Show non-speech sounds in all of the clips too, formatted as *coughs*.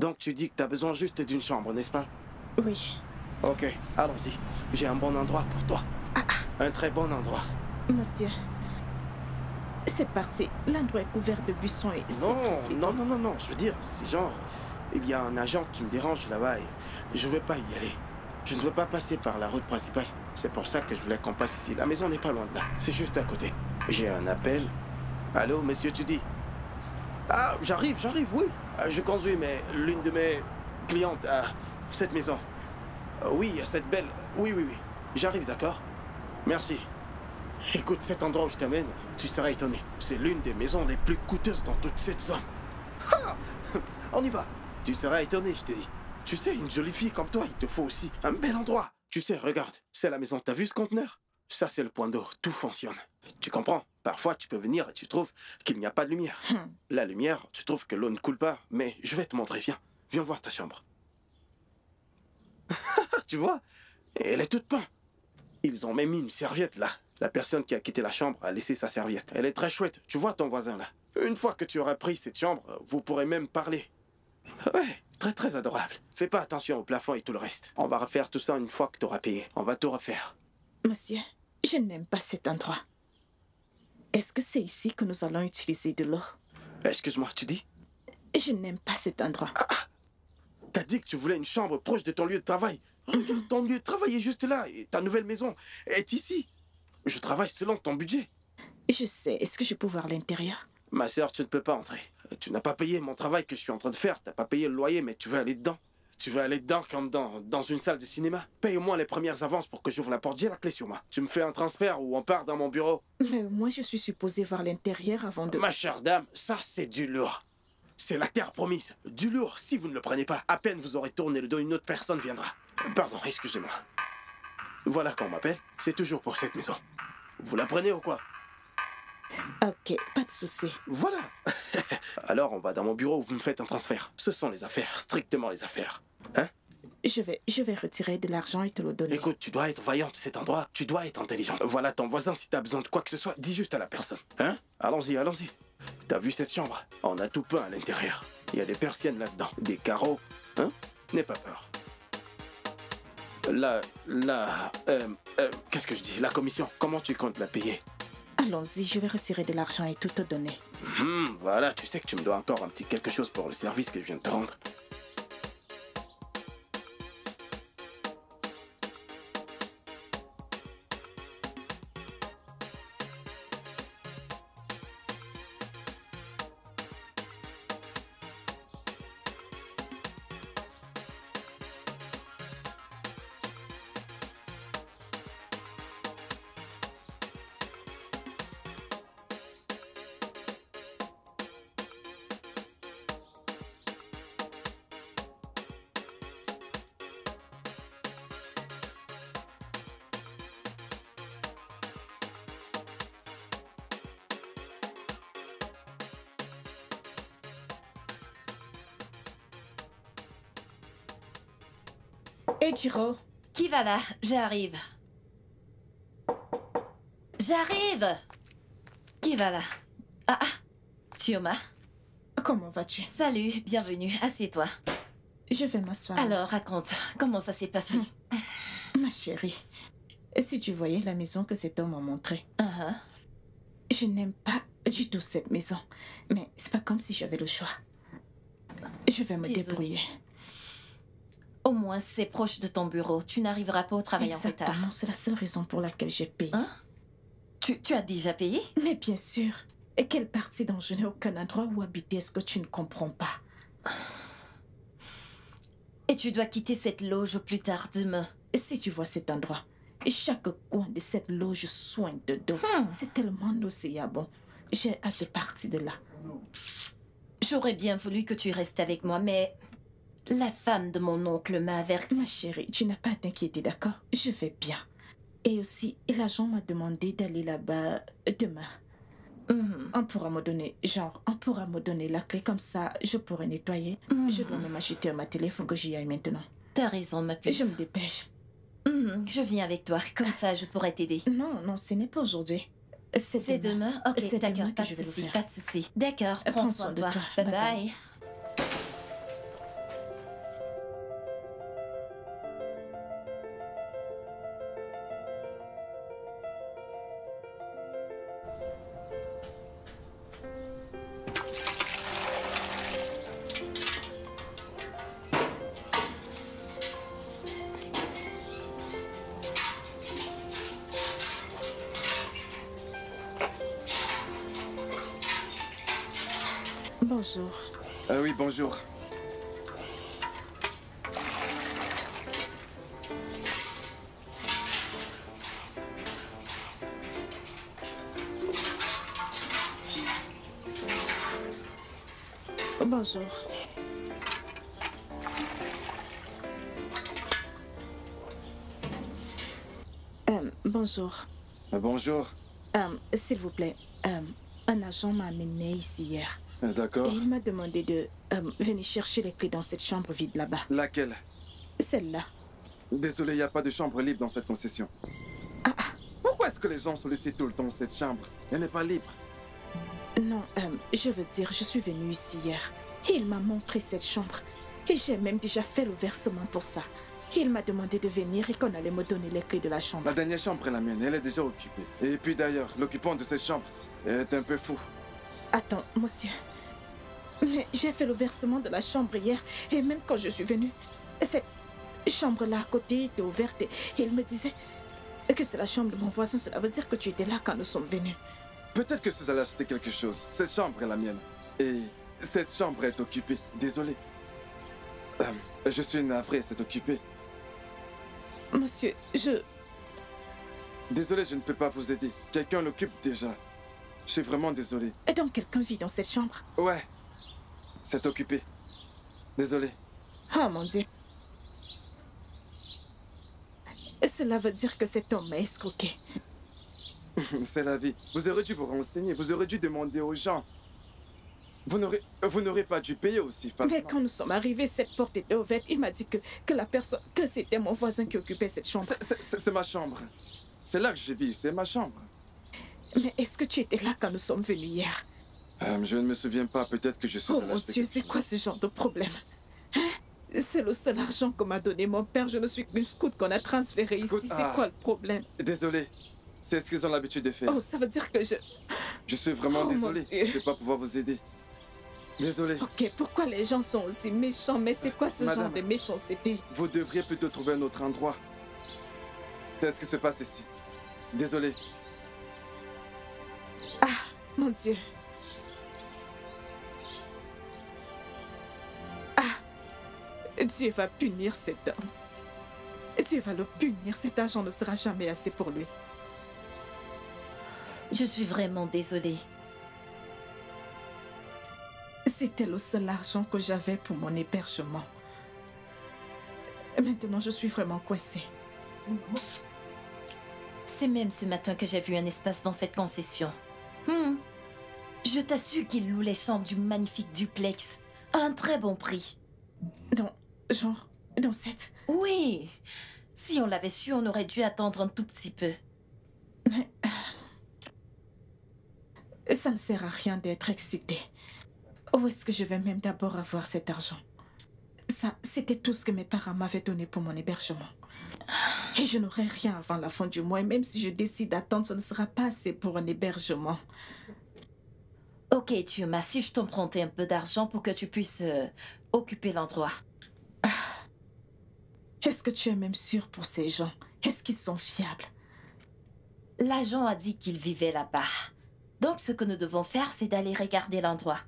Donc tu dis que t'as besoin juste d'une chambre, n'est-ce pas? Oui. Ok, allons-y. J'ai un bon endroit pour toi. Un très bon endroit. Monsieur, cette partie, l'endroit est couvert de buissons et... c'est Non, non, non, non, non. Je veux dire, c'est genre, il y a un agent qui me dérange là-bas et je veux pas y aller. Je ne veux pas passer par la route principale. C'est pour ça que je voulais qu'on passe ici. La maison n'est pas loin de là. C'est juste à côté. J'ai un appel. Allô, monsieur, tu dis? Ah, j'arrive, j'arrive, oui. Euh, Je conduis, mais l'une de mes clientes a cette maison. Euh, Oui, cette belle. Oui, oui, oui. J'arrive, d'accord? Merci. Écoute, cet endroit où je t'amène, tu seras étonné. C'est l'une des maisons les plus coûteuses dans toute cette zone. *laughs* On y va. Tu seras étonné, je te dis. Tu sais, une jolie fille comme toi, il te faut aussi un bel endroit. Tu sais, regarde, c'est la maison. T'as vu ce conteneur? Ça, c'est le point d'eau. Tout fonctionne. Tu comprends? Parfois, tu peux venir et tu trouves qu'il n'y a pas de lumière. Hmm. La lumière, tu trouves que l'eau ne coule pas, mais je vais te montrer. Viens, viens voir ta chambre. *laughs* tu vois? Elle est toute peinte. Ils ont même mis une serviette là. La personne qui a quitté la chambre a laissé sa serviette. Elle est très chouette. Tu vois ton voisin là? Une fois que tu auras pris cette chambre, vous pourrez même parler. Ouais, très très adorable. Fais pas attention au plafond et tout le reste. On va refaire tout ça une fois que tu auras payé. On va tout refaire. Monsieur, je n'aime pas cet endroit. Est-ce que c'est ici que nous allons utiliser de l'eau? Excuse-moi, tu dis? Je n'aime pas cet endroit. T'as dit que tu voulais une chambre proche de ton lieu de travail. Regarde, ton lieu de travail est juste là et ta nouvelle maison est ici. Je travaille selon ton budget. Je sais, est-ce que je peux voir l'intérieur? Ma sœur, tu ne peux pas entrer. Tu n'as pas payé mon travail que je suis en train de faire. T'as pas payé le loyer, mais tu veux aller dedans. Tu veux aller dedans comme dans, dans une salle de cinéma? Paye au moins les premières avances pour que j'ouvre la porte. J'ai la clé sur moi. Tu me fais un transfert ou on part dans mon bureau? Mais moi, je suis supposée voir l'intérieur avant de... Ma chère dame, ça c'est du lourd. C'est la terre promise. Du lourd, si vous ne le prenez pas, à peine vous aurez tourné le dos, une autre personne viendra. Pardon, excusez-moi. Voilà qu'on m'appelle. C'est toujours pour cette maison. Vous la prenez ou quoi? Ok, pas de souci. Voilà. *laughs* Alors on va dans mon bureau où vous me faites un transfert. Ce sont les affaires, strictement les affaires. Hein? Je vais, je vais retirer de l'argent et te le donner. Écoute, tu dois être vaillante cet endroit. Tu dois être intelligente. Voilà ton voisin, si t'as besoin de quoi que ce soit, dis juste à la personne. Hein? Allons-y, allons-y. T'as vu cette chambre? On a tout peint à l'intérieur. Il y a des persiennes là-dedans, des carreaux. Hein? N'aie pas peur. La... La... euh, euh, Qu'est-ce que je dis? La commission, comment tu comptes la payer? Allons-y, je vais retirer de l'argent et tout te donner. Hum, Voilà, tu sais que tu me dois encore un petit quelque chose pour le service que je viens de te rendre. Ejiro, Qui va là? J'arrive. J'arrive Qui va là? Ah ah Chioma. comment vas-tu? Salut, bienvenue, assieds-toi. Je vais m'asseoir. Alors, raconte, comment ça s'est passé? Ma chérie, si tu voyais la maison que cet homme m'a montrée, Ah ah. je n'aime pas du tout cette maison. Mais c'est pas comme si j'avais le choix. Je vais me débrouiller. Moins, c'est proche de ton bureau. Tu n'arriveras pas au travail en retard. Exactement, c'est la seule raison pour laquelle j'ai payé. Hein? Tu, tu as déjà payé? Mais bien sûr. Et quelle partie dont je n'ai aucun endroit où habiter est-ce que tu ne comprends pas? Et tu dois quitter cette loge plus tard demain. Si tu vois cet endroit, et chaque coin de cette loge soigne de dos, Hmm. c'est tellement nauséabond. J'ai hâte de partir de là. J'aurais bien voulu que tu restes avec moi, mais la femme de mon oncle m'a averti. Ma chérie, tu n'as pas à t'inquiéter, d'accord? Je vais bien. Et aussi, l'agent m'a demandé d'aller là-bas demain. Mhm. On pourra me donner, genre, on pourra me donner la clé comme ça, je pourrai nettoyer. Mhm. Je dois même acheter un matériel, il faut que j'y aille maintenant. T'as raison, ma puce. je me dépêche. Mhm, Je viens avec toi, comme ça je pourrais t'aider. Non, non, ce n'est pas aujourd'hui. C'est demain Ok, C'est d'accord, demain pas de souci, pas de souci. D'accord, Prends prends soin de de toi. toi. Bye Bye bye. Bonjour. Ah, bonjour. Euh, S'il vous plaît, euh, un agent m'a amené ici hier. D'accord. Et il m'a demandé de euh, venir chercher les clés dans cette chambre vide là-bas. Laquelle? Celle-là. Désolé, il n'y a pas de chambre libre dans cette concession. Ah, ah, Pourquoi est-ce que les gens sollicitent tout le temps cette chambre? Elle n'est pas libre. non, euh, je veux dire, je suis venue ici hier. Et il m'a montré cette chambre. Et j'ai même déjà fait le versement pour ça. Il m'a demandé de venir et qu'on allait me donner les clés de la chambre. La dernière chambre est la mienne, elle est déjà occupée. Et puis d'ailleurs, l'occupant de cette chambre est un peu fou. Attends, monsieur. Mais j'ai fait le versement de la chambre hier. Et même quand je suis venue, cette chambre-là à côté était ouverte. Et il me disait que c'est la chambre de mon voisin. Cela veut dire que tu étais là quand nous sommes venus. Peut-être que vous allez acheter quelque chose. Cette chambre est la mienne. Et cette chambre est occupée. Désolé. Euh, je suis navré, c'est occupé. Monsieur, je... Désolé, je ne peux pas vous aider. Quelqu'un l'occupe déjà. Je suis vraiment désolé. Et donc quelqu'un vit dans cette chambre? Ouais. C'est occupé. Désolé. Oh mon Dieu. Cela veut dire que cet homme m'a escroqué. *laughs* C'est la vie. Vous aurez dû vous renseigner. Vous aurez dû demander aux gens. Vous n'aurez, pas dû payer aussi Mais facilement. quand nous sommes arrivés, cette porte était ouverte. Il m'a dit que, que la personne... que c'était mon voisin qui occupait cette chambre. C'est- ma chambre. C'est là que je vis. C'est ma chambre. Mais est-ce que tu étais là quand nous sommes venus hier? Euh, je ne me souviens pas. Peut-être que je suis. Oh mon Dieu, c'est quoi ce genre de problème? Hein? C'est le seul argent que m'a donné mon père. Je ne suis qu'une scout qu'on a transféré Scout, ici. ah. C'est quoi le problème? Désolé. C'est ce qu'ils ont l'habitude de faire. Oh, ça veut dire que je... Je suis vraiment Oh, désolé de ne pas pouvoir vous aider. Désolé. Ok, pourquoi les gens sont aussi méchants? Mais c'est quoi ce genre de méchanceté? Vous devriez plutôt trouver un autre endroit. C'est ce qui se passe ici. Désolé. Mon Dieu. Ah Dieu va punir cet homme. Dieu va le punir. Cet argent ne sera jamais assez pour lui. Je suis vraiment désolée. C'était le seul argent que j'avais pour mon hébergement. Maintenant, je suis vraiment coincée. C'est même ce matin que j'ai vu un espace dans cette concession. Hmm. Je t'assure qu'il loue les chambres du magnifique duplex à un très bon prix. Dans, genre, dans cette... Oui. Si on l'avait su, on aurait dû attendre un tout petit peu. Mais... euh, Ça ne sert à rien d'être excité. Où est-ce que je vais même d'abord avoir cet argent? Ça, c'était tout ce que mes parents m'avaient donné pour mon hébergement. Et je n'aurai rien avant la fin du mois. Et même si je décide d'attendre, ce ne sera pas assez pour un hébergement. Ok, Tiuma, si je t'empruntais un peu d'argent pour que tu puisses euh, occuper l'endroit. Est-ce que tu es même sûr pour ces gens? Est-ce qu'ils sont fiables? L'agent a dit qu'il vivait là-bas. Donc ce que nous devons faire, c'est d'aller regarder l'endroit.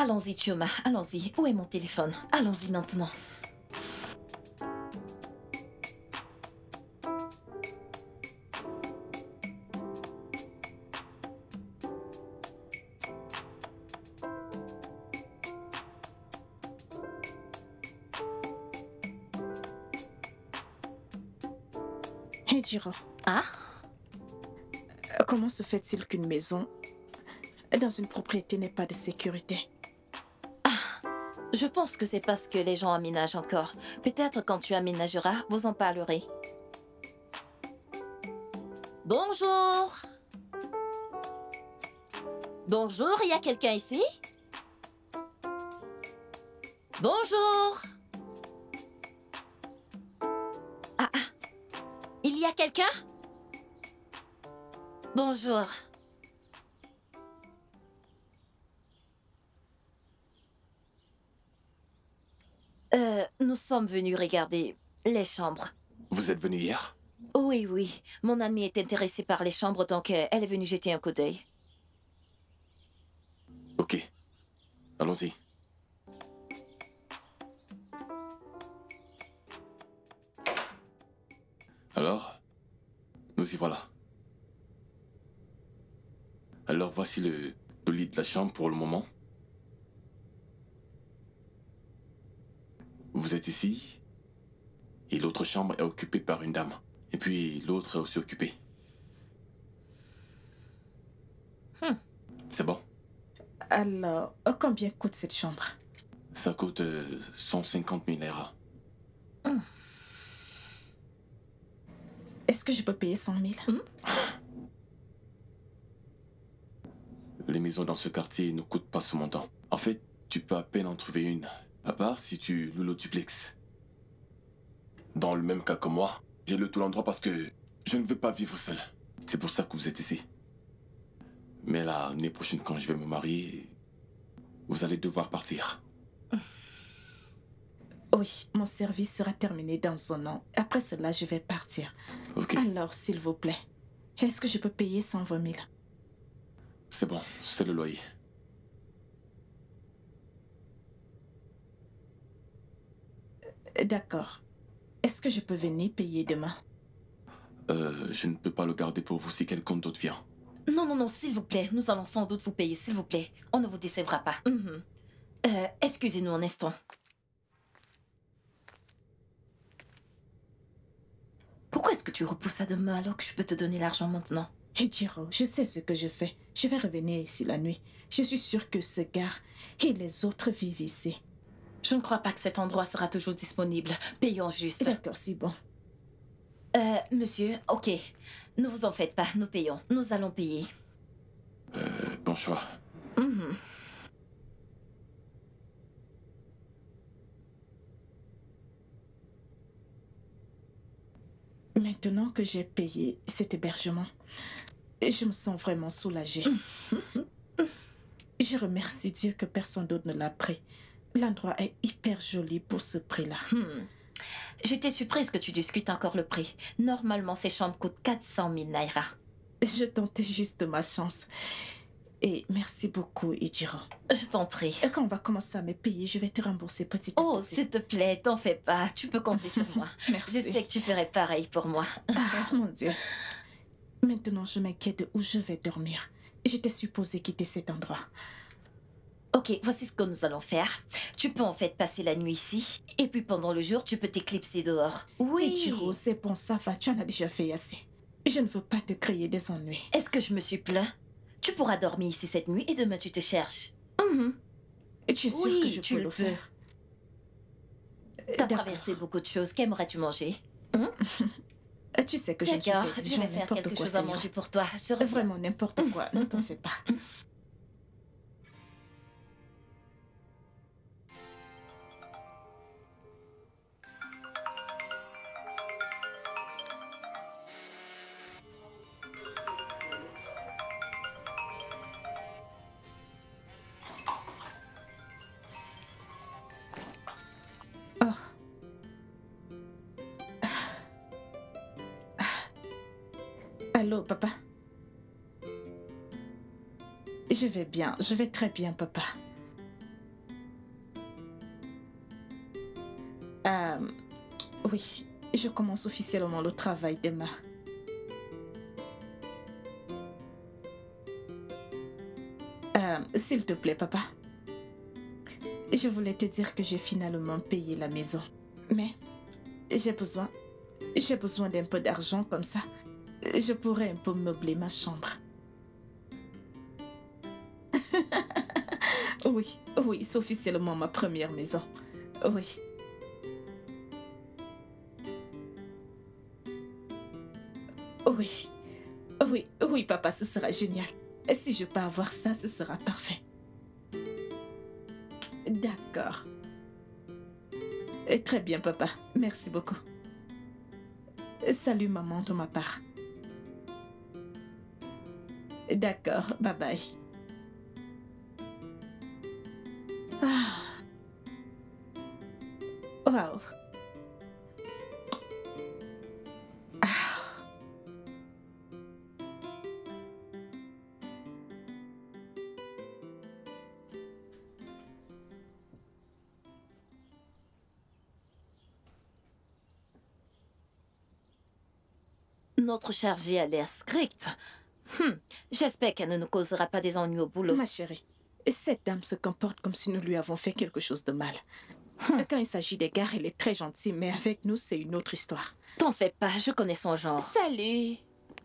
Allons-y, Tiuma, allons-y. Où est mon téléphone? Allons-y maintenant. Hé, Jiro, Ah? Euh, comment se fait-il qu'une maison dans une propriété n'ait pas de sécurité? Je pense que c'est parce que les gens aménagent encore. Peut-être quand tu aménageras, vous en parlerez. Bonjour. Bonjour, il y a quelqu'un ici? Bonjour. Ah, ah. Il y a quelqu'un? Bonjour. Nous sommes venus regarder les chambres. Vous êtes venu hier? Oui, oui. Mon amie est intéressée par les chambres, donc euh, elle est venue jeter un coup d'œil. Ok. Allons-y. Alors, nous y voilà. Alors voici le, le lit de la chambre pour le moment. Vous êtes ici et l'autre chambre est occupée par une dame. Et puis l'autre est aussi occupée. Hmm. C'est bon. Alors, euh, combien coûte cette chambre? Ça coûte euh, 150 000 ERA. Est-ce que je peux payer 100 000 Les maisons dans ce quartier ne coûtent pas ce montant. En fait, tu peux à peine en trouver une. À part si tu loues le duplex. Dans le même cas que moi, j'ai le tout l'endroit parce que je ne veux pas vivre seul. C'est pour ça que vous êtes ici. Mais l'année prochaine, quand je vais me marier, vous allez devoir partir. *sighs* Oui, mon service sera terminé dans un an. Après cela, je vais partir. Alors, s'il vous plaît, est-ce que je peux payer 120 000 c'est bon, c'est le loyer. D'accord. Est-ce que je peux venir payer demain? Euh, je ne peux pas le garder pour vous si quelqu'un d'autre vient. Non, non, non, s'il vous plaît. Nous allons sans doute vous payer, s'il vous plaît. On ne vous décevra pas. Mhm. Euh, Excusez-nous un instant. Pourquoi est-ce que tu repousses ça demain alors que je peux te donner l'argent maintenant? Ejiro, je sais ce que je fais. Je vais revenir ici la nuit. Je suis sûre que ce gars et les autres vivent ici. Je ne crois pas que cet endroit sera toujours disponible. Payons juste. D'accord, c'est bon. Euh, monsieur, ok. Ne vous en faites pas, nous payons. Nous allons payer. Euh, bon choix. Mhm. Maintenant que j'ai payé cet hébergement, je me sens vraiment soulagée. *laughs* je remercie Dieu que personne d'autre ne l'a pris. L'endroit est hyper joli pour ce prix-là. Hmm. J'étais surprise que tu discutes encore le prix. Normalement, ces chambres coûtent 400 000 naira. Je tentais juste ma chance. Et merci beaucoup, Ijiro. Je t'en prie. Et quand on va commencer à me payer, je vais te rembourser petit à Oh, s'il te plaît, t'en fais pas. Tu peux compter sur moi. *laughs* Merci. Je sais que tu ferais pareil pour moi. Ah, mon Dieu. Maintenant, je m'inquiète de où je vais dormir. J'étais supposée quitter cet endroit. Ok, voici ce que nous allons faire. Tu peux en fait passer la nuit ici, et puis pendant le jour, tu peux t'éclipser dehors. Oui. Ichiro, c'est bon, ça va, tu en as déjà fait assez. Je ne veux pas te créer des ennuis. Est-ce que je me suis plaint? Tu pourras dormir ici cette nuit et demain tu te cherches. Mhm. Et tu es sûr Oui, que je tu peux le le faire? T'as D'accord. traversé beaucoup de choses. Qu'aimerais-tu manger? Et Tu sais que je ne suis D'accord, je vais faire quelque chose à manger pour toi. Je. Vraiment, n'importe quoi, ne t'en fais pas. *laughs* papa Je vais bien, je vais très bien, papa. Euh, oui, je commence officiellement le travail demain. Euh, S'il te plaît, papa. Je voulais te dire que j'ai finalement payé la maison. Mais j'ai besoin, j'ai besoin d'un peu d'argent comme ça. Je pourrais un peu meubler ma chambre. *laughs* oui, oui, c'est officiellement ma première maison. Oui. Oui, oui, oui, papa, ce sera génial. Si je peux avoir ça, ce sera parfait. D'accord. Très bien, papa. Merci beaucoup. Salut, maman, de ma part. D'accord, bye bye. Ah. Wow. Notre chargé a l'air strict. Hmm, J'espère qu'elle ne nous causera pas des ennuis au boulot. Ma chérie, cette dame se comporte comme si nous lui avons fait quelque chose de mal. Hmm. Quand il s'agit des gars, elle est très gentille, mais avec nous, c'est une autre histoire. T'en fais pas, je connais son genre. Salut.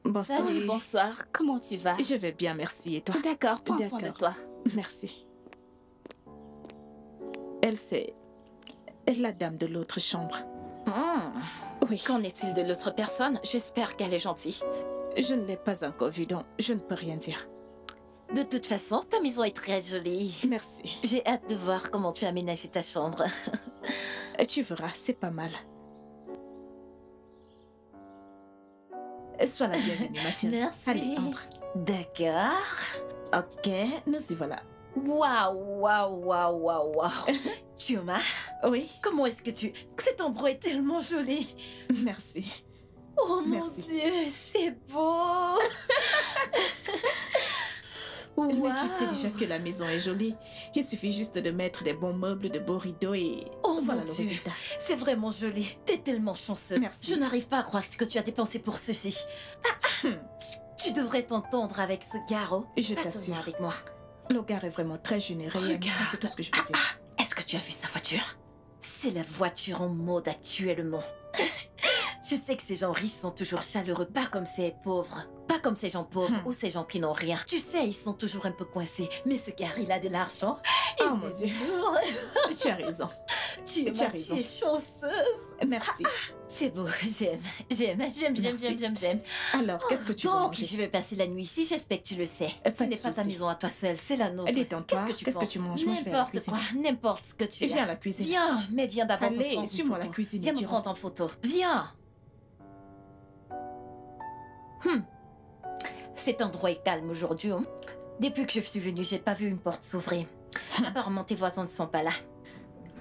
Bonsoir. Salut, bonsoir. Comment tu vas? Je vais bien, merci. Et toi? D'accord, prends soin de toi. Merci. Elle, c'est la dame de l'autre chambre. Hmm, Oui, Qu'en est-il de l'autre personne? J'espère qu'elle est gentille. Je ne l'ai pas encore vue, donc je ne peux rien dire. De toute façon, ta maison est très jolie. Merci. J'ai hâte de voir comment tu as aménagé ta chambre. *laughs* Tu verras, c'est pas mal. Sois la bienvenue, ma chérie. Merci. Allez, entre. D'accord. Ok, nous y voilà. Waouh, waouh, waouh, waouh, waouh. *laughs* Chioma, Oui, comment est-ce que tu... Cet endroit est tellement joli. merci. Oh mon Merci. Dieu, c'est beau. *laughs* Mais tu sais déjà que la maison est jolie. Il suffit juste de mettre des bons meubles, de beaux rideaux et Oh voilà mon le Dieu. résultat. C'est vraiment joli. T'es tellement chanceuse. Merci. Je n'arrive pas à croire ce que tu as dépensé pour ceci. Ah, ah. Tu devrais t'entendre avec ce garrot. Je t'assure. avec moi. Le gars est vraiment très généreux c'est tout ce que je peux dire. Est-ce que tu as vu sa voiture? C'est la voiture en mode actuellement. *laughs* tu sais que ces gens riches sont toujours chaleureux, pas comme ces pauvres. Pas comme ces gens pauvres Hmm. ou ces gens qui n'ont rien. Tu sais, ils sont toujours un peu coincés. Mais ce gars, il a de l'argent. Oh Il mon Dieu. *laughs* Tu as raison. *laughs* Tu, Tu as es raison. tu es chanceuse. Merci. C'est beau, j'aime. J'aime, j'aime, j'aime, j'aime, j'aime, j'aime. Alors, qu'est-ce que tu veux Donc, je vais passer la nuit ici, j'espère que tu le sais. Pas Ce n'est pas ta maison à toi seule, c'est la nôtre. Détends-toi. Qu'est-ce que tu Qu'est-ce que tu manges? Je N'importe quoi, n'importe ce que tu Viens à la cuisine. Viens, mais viens d'abord Allez, suis-moi la cuisine. Viens me prendre en photo. Viens. Hmm. Cet endroit est calme aujourd'hui. hein. Depuis que je suis venue, j'ai pas vu une porte s'ouvrir. Apparemment, tes voisins ne sont pas là.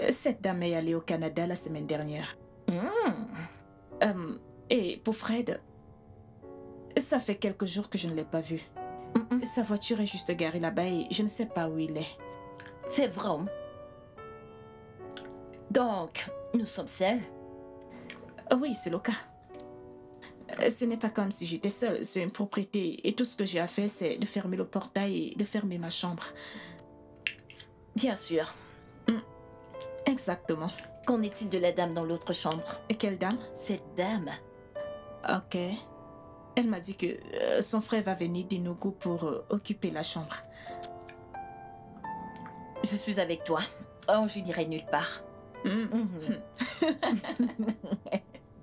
Euh, Cette dame est allée au Canada la semaine dernière. Hmm. Euh, et pour Fred, ça fait quelques jours que je ne l'ai pas vu. Sa voiture est juste garée là-bas et je ne sais pas où il est. C'est vrai. hein. Donc, nous sommes seuls. Oui, c'est le cas. Euh, Ce n'est pas comme si j'étais seule. C'est une propriété et tout ce que j'ai à faire, c'est de fermer le portail et de fermer ma chambre. Bien sûr. Exactement. Qu'en est-il de la dame dans l'autre chambre? Et quelle dame? Cette dame Ok. Elle m'a dit que euh, son frère va venir d'Inugu pour euh, occuper la chambre. Je suis avec toi. Oh, je n'irai nulle part. Hmm. Mhm.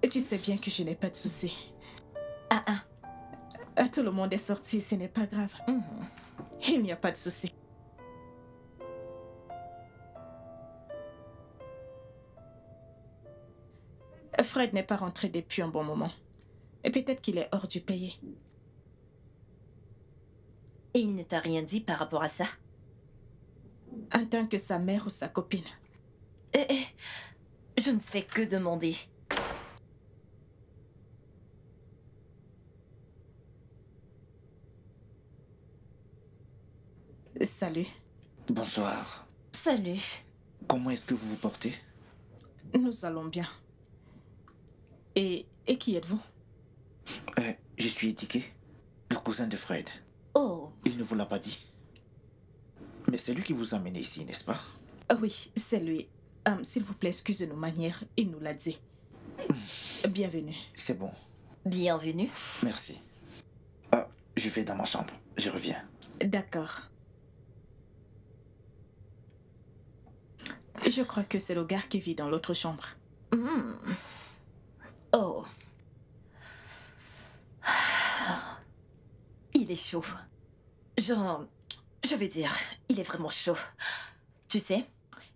*laughs* Tu sais bien que je n'ai pas de soucis. Ah, Tout le monde est sorti, ce n'est pas grave. Mhm. Il n'y a pas de soucis. Fred n'est pas rentré depuis un bon moment. Et peut-être qu'il est hors du pays. Et il ne t'a rien dit par rapport à ça? En tant que sa mère ou sa copine. Eh, eh, Je ne sais que demander. Salut. Bonsoir. Salut. Comment est-ce que vous vous portez? Nous allons bien. Et, et qui êtes-vous? Euh, Je suis Étiqué, le cousin de Fred. Oh, Il ne vous l'a pas dit. Mais c'est lui qui vous a amené ici, n'est-ce pas? Ah oui, c'est lui. Hum, S'il vous plaît, excusez nos manières. Il nous l'a dit. Bienvenue. C'est bon, bienvenue. merci. Ah, je vais dans ma chambre. Je reviens. D'accord. Je crois que c'est le gars qui vit dans l'autre chambre. Hmm. Oh. Il est chaud. Genre, je veux dire, il est vraiment chaud. Tu sais,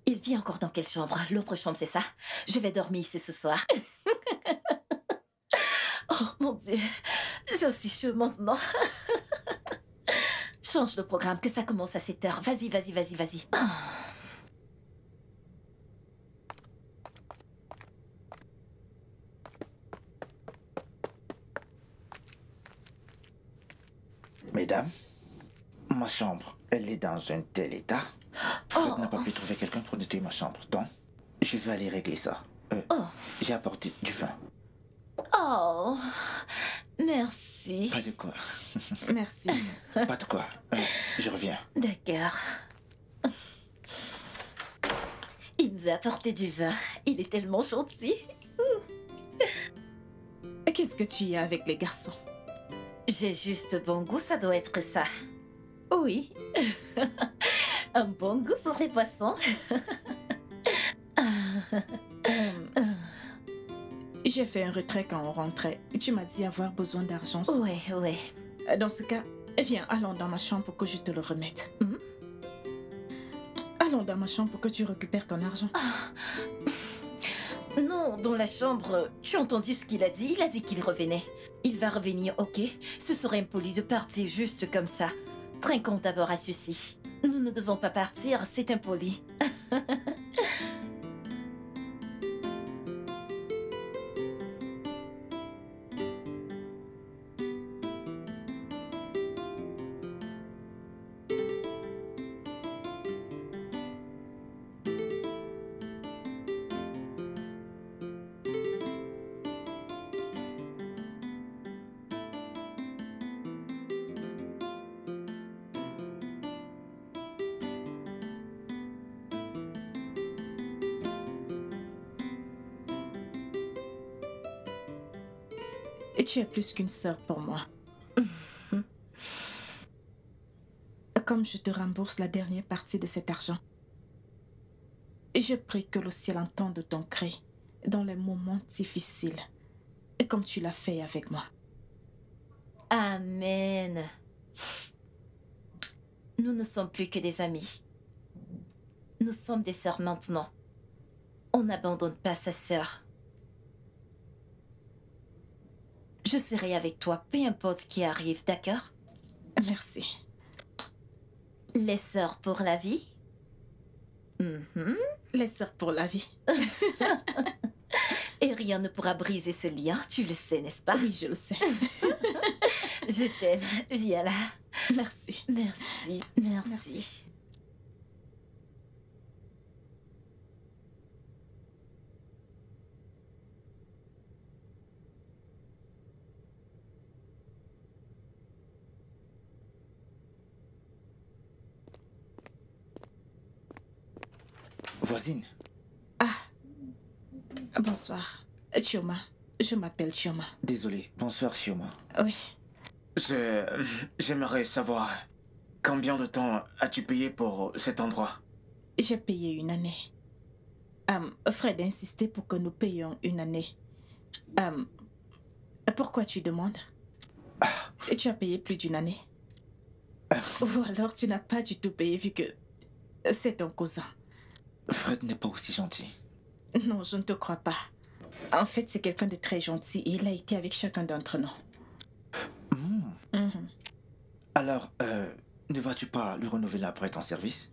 il vit encore dans quelle chambre? L'autre chambre, c'est ça? Je vais dormir ici ce soir. *laughs* oh mon Dieu, j'ai aussi chaud maintenant. *laughs* Change le programme, que ça commence à 7 heures. Vas-y, vas-y, vas-y, vas-y. Mesdames, ma chambre, elle est dans un tel état. Fred Oh. n'a pas pu trouver quelqu'un pour nettoyer ma chambre. Donc, je vais aller régler ça. Euh, Oh. J'ai apporté du vin. Oh, Merci. Pas de quoi. *laughs* Merci. Pas de quoi. Euh, je reviens. D'accord. Il nous a apporté du vin. Il est tellement gentil. Qu'est-ce que tu y as avec les garçons? J'ai juste bon goût, ça doit être ça. Oui. *laughs* Un bon goût pour les poissons. Euh, *laughs* J'ai fait un retrait quand on rentrait. Tu m'as dit avoir besoin d'argent. Ouais, ouais. Dans ce cas, viens, allons dans ma chambre pour que je te le remette. Mhm. Allons dans ma chambre pour que tu récupères ton argent. Non, dans la chambre, tu as entendu ce qu'il a dit? Il a dit qu'il revenait. Il va revenir, ok? Ce serait impoli de partir juste comme ça. Trinquons d'abord à ceci. Nous ne devons pas partir, c'est impoli. *laughs* plus qu'une sœur pour moi. *laughs* Comme je te rembourse la dernière partie de cet argent, je prie que le ciel entende ton cri dans les moments difficiles, et comme tu l'as fait avec moi. Amen. Nous ne sommes plus que des amis. Nous sommes des sœurs maintenant. On n'abandonne pas sa sœur. Je serai avec toi, peu importe qui arrive, d'accord? Merci. Les sœurs pour la vie? Mhm. Les sœurs pour la vie. *laughs* Et rien ne pourra briser ce lien, tu le sais, n'est-ce pas? Oui, je le sais. *laughs* Je t'aime, viens là. Merci. Merci, merci. Merci. Voisine, Bonsoir. Chioma. Je m'appelle Chioma. désolé. Bonsoir, Shioma. Oui. Je. J'aimerais savoir. Combien de temps as-tu payé pour cet endroit? J'ai payé une année. Euh, Fred a insisté pour que nous payions une année. Euh, pourquoi tu demandes? Et tu as payé plus d'une année Ou alors tu n'as pas du tout payé vu que c'est ton cousin. Fred n'est pas aussi gentil. Non, je ne te crois pas. En fait, c'est quelqu'un de très gentil et il a été avec chacun d'entre nous. Hmm. Mhm. Alors, euh, ne vas-tu pas lui renouveler après ton service?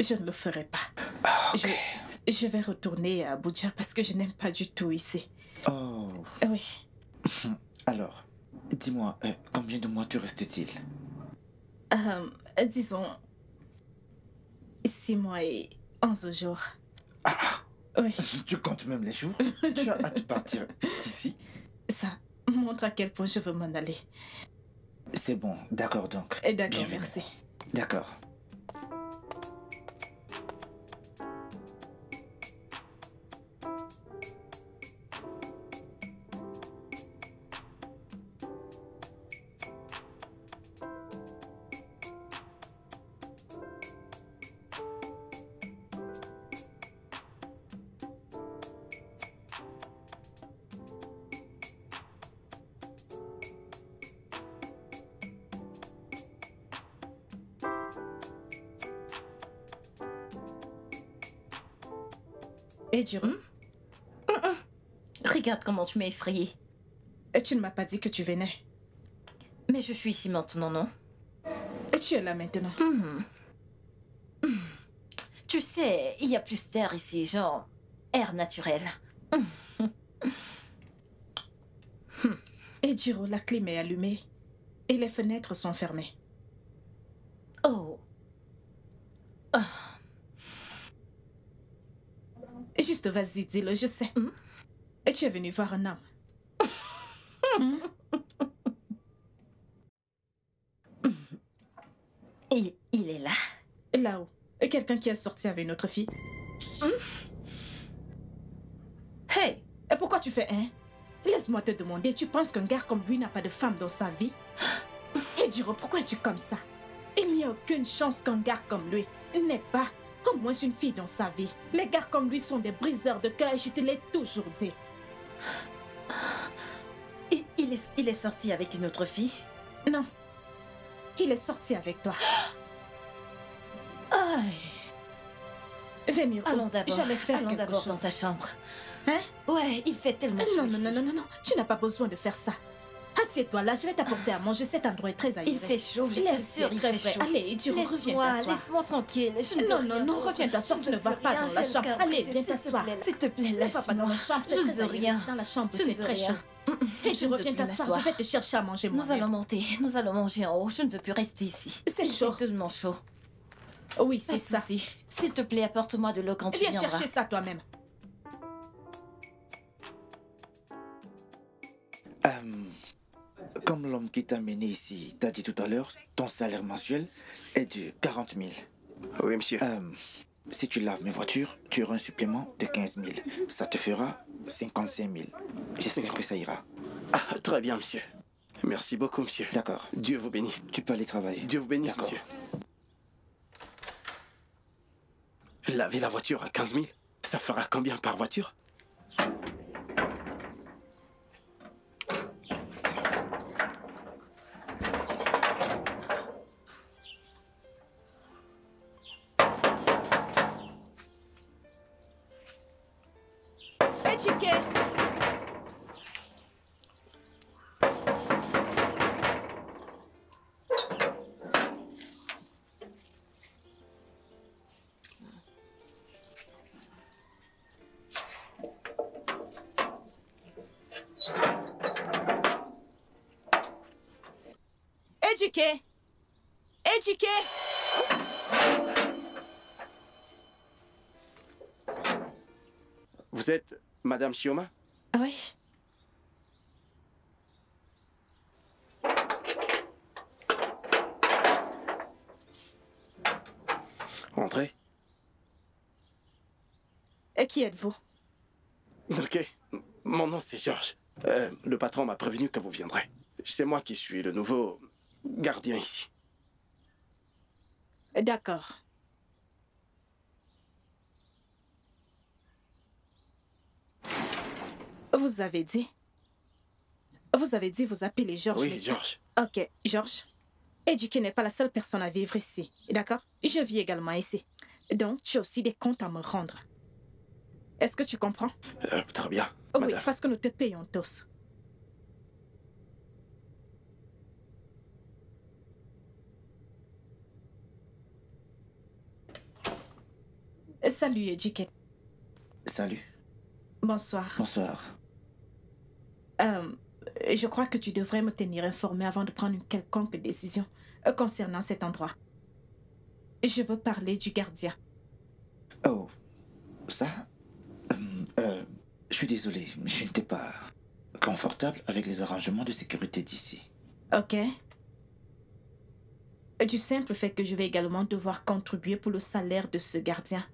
Je ne le ferai pas. Ah, je vais retourner à Abuja parce que je n'aime pas du tout ici. Oh. Oui. *laughs* Alors, dis-moi, euh, combien de mois tu restes-t-il Euh, disons, six mois et onze jours. Ah, Oui, tu comptes même les jours? Tu as hâte de partir d'ici? Ça montre à quel point je veux m'en aller. C'est bon, d'accord donc. Et d'accord, Bienvenue. merci. D'accord. Regarde comment tu m'as effrayée. et tu ne m'as pas dit que tu venais. Mais je suis ici maintenant, non? Et tu es là maintenant. Mhm. Mhm. Tu sais, il y a plus d'air ici, genre air naturel. Et Jiro, la clim est allumée. Et les fenêtres sont fermées. Oh, Juste vas-y, dis-le, je sais. Et tu es venu voir un homme? Hmm? Il, il est là. Là-haut. Et Quelqu'un qui est sorti avec une autre fille. Hey, Et pourquoi tu fais hein? Laisse-moi te demander, tu penses qu'un gars comme lui n'a pas de femme dans sa vie? *gasps* Et Jiro, pourquoi es-tu comme ça? Il n'y a aucune chance qu'un gars comme lui n'ait pas au moins une fille dans sa vie. Les gars comme lui sont des briseurs de cœur et je te l'ai toujours dit. Il, il est, il est sorti avec une autre fille. Non. Il est sorti avec toi. Aïe. Venir. Allons d'abord. Allons d'abord dans ta chambre. Hein? Ouais, il fait tellement chaud. Non, non, non, non, non. Tu n'as pas besoin de faire ça. Assieds-toi là, je vais t'apporter à manger. Cet endroit est très aéré. Il fait chaud, je Il est t'assure, il très fait frais. chaud. Allez, Jiro, reviens Laisse-moi, t'asseoir. laisse-moi tranquille. Je ne veux Non, rien non, non, reviens t'asseoir, tu ne vas pas dans la chambre. Allez, viens s'il te t'asseoir. plaît, S'il te plaît, va pas dans la chambre, c'est Je ne veux rien. Dans la chambre, veux très rien. chaud. *laughs* Je Et je reviens t'asseoir, je vais te chercher à manger Nous allons monter, nous allons manger en haut. Je ne veux plus rester ici. C'est Il chaud. fait tellement chaud. Oui, c'est ça. S'il te plaît, apporte-moi de l'eau quand tu Viens viendras. chercher ça toi-même. Euh, comme l'homme qui t'a amené ici t'a dit tout à l'heure, ton salaire mensuel est de 40 000. Oui, monsieur. Euh, si tu laves mes voitures, tu auras un supplément de 15 000. Ça te fera 55 000. J'espère que ça ira. Ah, très bien, monsieur. Merci beaucoup, monsieur. D'accord. Dieu vous bénisse. Tu peux aller travailler. Dieu vous bénisse, monsieur. Laver la voiture à 15 000, ça fera combien par voiture? Madame Chioma Oui. Entrez. Et qui êtes-vous? Ok. Mon nom, c'est Georges. Euh, le patron m'a prévenu que vous viendrez. C'est moi qui suis le nouveau gardien ici. D'accord. Vous avez dit Vous avez dit vous appelez Georges. Oui, Georges. Ok, Georges. Éduqué n'est pas la seule personne à vivre ici, d'accord? Je vis également ici. Donc, tu as aussi des comptes à me rendre. Est-ce que tu comprends? Euh, très bien, Oui, madame. parce que nous te payons tous. Salut, Éduqué. Salut. Bonsoir. Bonsoir. Euh, je crois que tu devrais me tenir informé avant de prendre une quelconque décision euh, concernant cet endroit. Je veux parler du gardien. Oh, ça Euh, Je suis désolé, mais je n'étais pas confortable avec les arrangements de sécurité d'ici. Ok Du simple fait que je vais également devoir contribuer pour le salaire de ce gardien.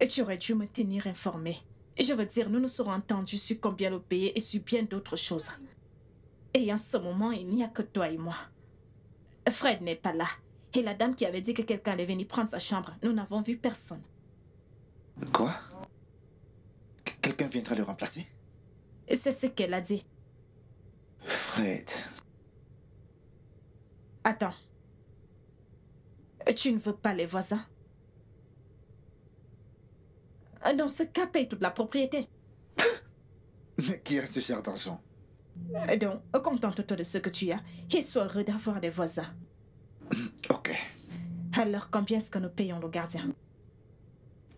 Et tu aurais dû me tenir informé. Et je veux dire, nous nous serons entendus sur combien le payer et sur bien d'autres choses. Et en ce moment, il n'y a que toi et moi. Fred n'est pas là. Et la dame qui avait dit que quelqu'un allait venir prendre sa chambre, nous n'avons vu personne. Quoi? Qu- Quelqu'un viendra le remplacer? C'est ce qu'elle a dit. Fred. Attends. Tu ne veux pas les voisins? Dans ce cas, paye toute la propriété. *laughs* Mais qui a ce cher d'argent? Donc, contente-toi de ce que tu as et sois heureux d'avoir des voisins. *laughs* Ok. Alors, combien est-ce que nous payons le gardien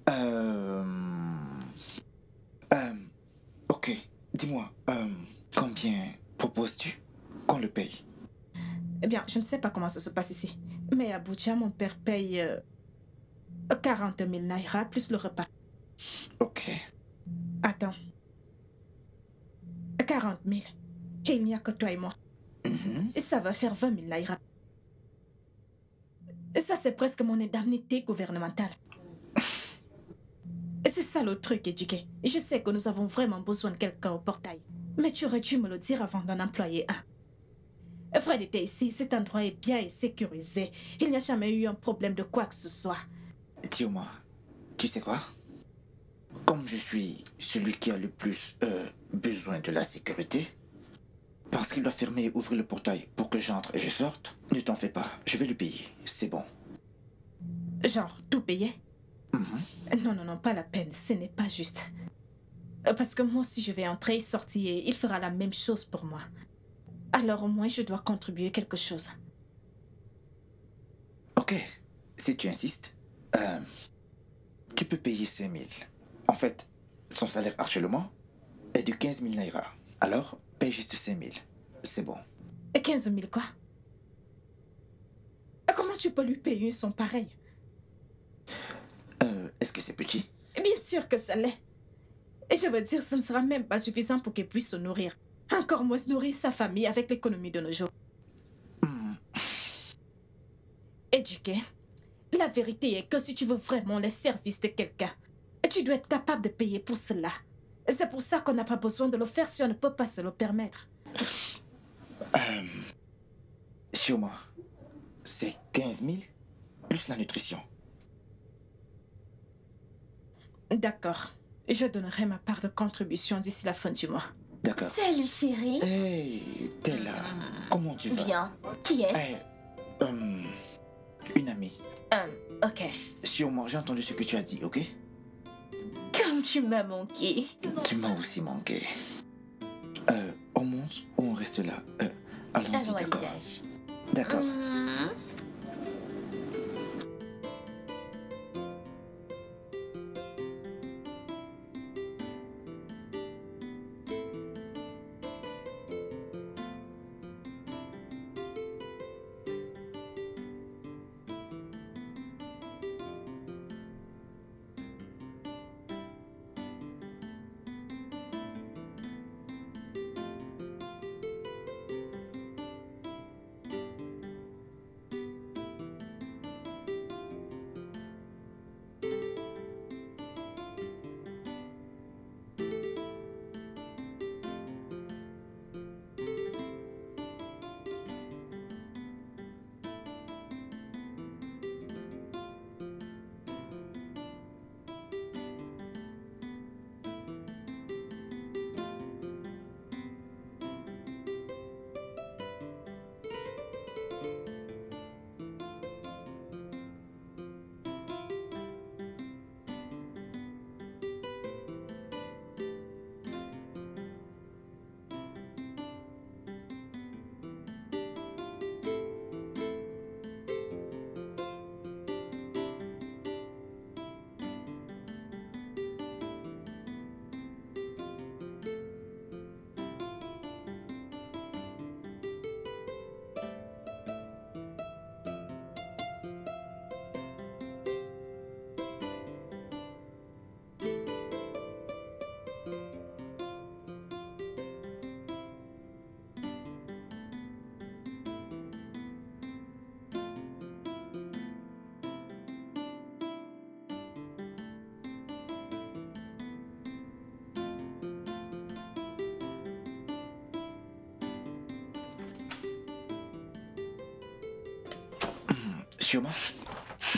Euh... euh, ok, dis-moi, euh, combien proposes-tu qu'on le paye? Eh bien, je ne sais pas comment ça se passe ici. Mais à Abuja, mon père paye euh, 40 000 naira plus le repas. Ok. Attends. 40 000. Et il n'y a que toi et moi. Mhm. Et ça va faire 20 000 naira. Ça, c'est presque mon indemnité gouvernementale. C'est ça le truc, éduqué. Je sais que nous avons vraiment besoin de quelqu'un au portail. Mais tu aurais dû me le dire avant d'en employer un. Fred était ici, cet endroit est bien et sécurisé. Il n'y a jamais eu un problème de quoi que ce soit. Dis-moi, tu sais quoi? Comme je suis celui qui a le plus euh, besoin de la sécurité, parce qu'il doit fermer et ouvrir le portail pour que j'entre et je sorte, ne t'en fais pas, je vais le payer, c'est bon. Genre, tout payer Mhm. Non, non, non, pas la peine, ce n'est pas juste. Euh, Parce que moi, si je vais entrer et sortir, il fera la même chose pour moi. Alors au moins, je dois contribuer quelque chose. Ok, si tu insistes, euh, tu peux payer 5 000. En fait, son salaire actuellement est de 15 000 naira. Alors, paye juste 5 000. C'est bon. Et 15 000 quoi? Et Comment tu peux lui payer une somme pareille Euh, Est-ce que c'est petit? Bien sûr que ça l'est. Et je veux dire, ce ne sera même pas suffisant pour qu'il puisse se nourrir. Encore moins se nourrir sa famille avec l'économie de nos jours. Hmm, Éduqué. La vérité est que si tu veux vraiment les services de quelqu'un, tu dois être capable de payer pour cela. Et C'est pour ça qu'on n'a pas besoin de le faire si on ne peut pas se le permettre. euh, Shioma, c'est 15 000 plus la nutrition. D'accord. Je donnerai ma part de contribution d'ici la fin du mois. D'accord. Salut chérie. Hey, t'es là. Comment tu vas? Bien. Qui est-ce? Euh, Une amie. Hum, Ok. Shioma, j'ai entendu ce que tu as dit, ok? Tu m'as manqué. Tu m'as aussi manqué. Euh, on monte ou on reste là? Euh, Allons-y, d'accord. D'accord. Hum.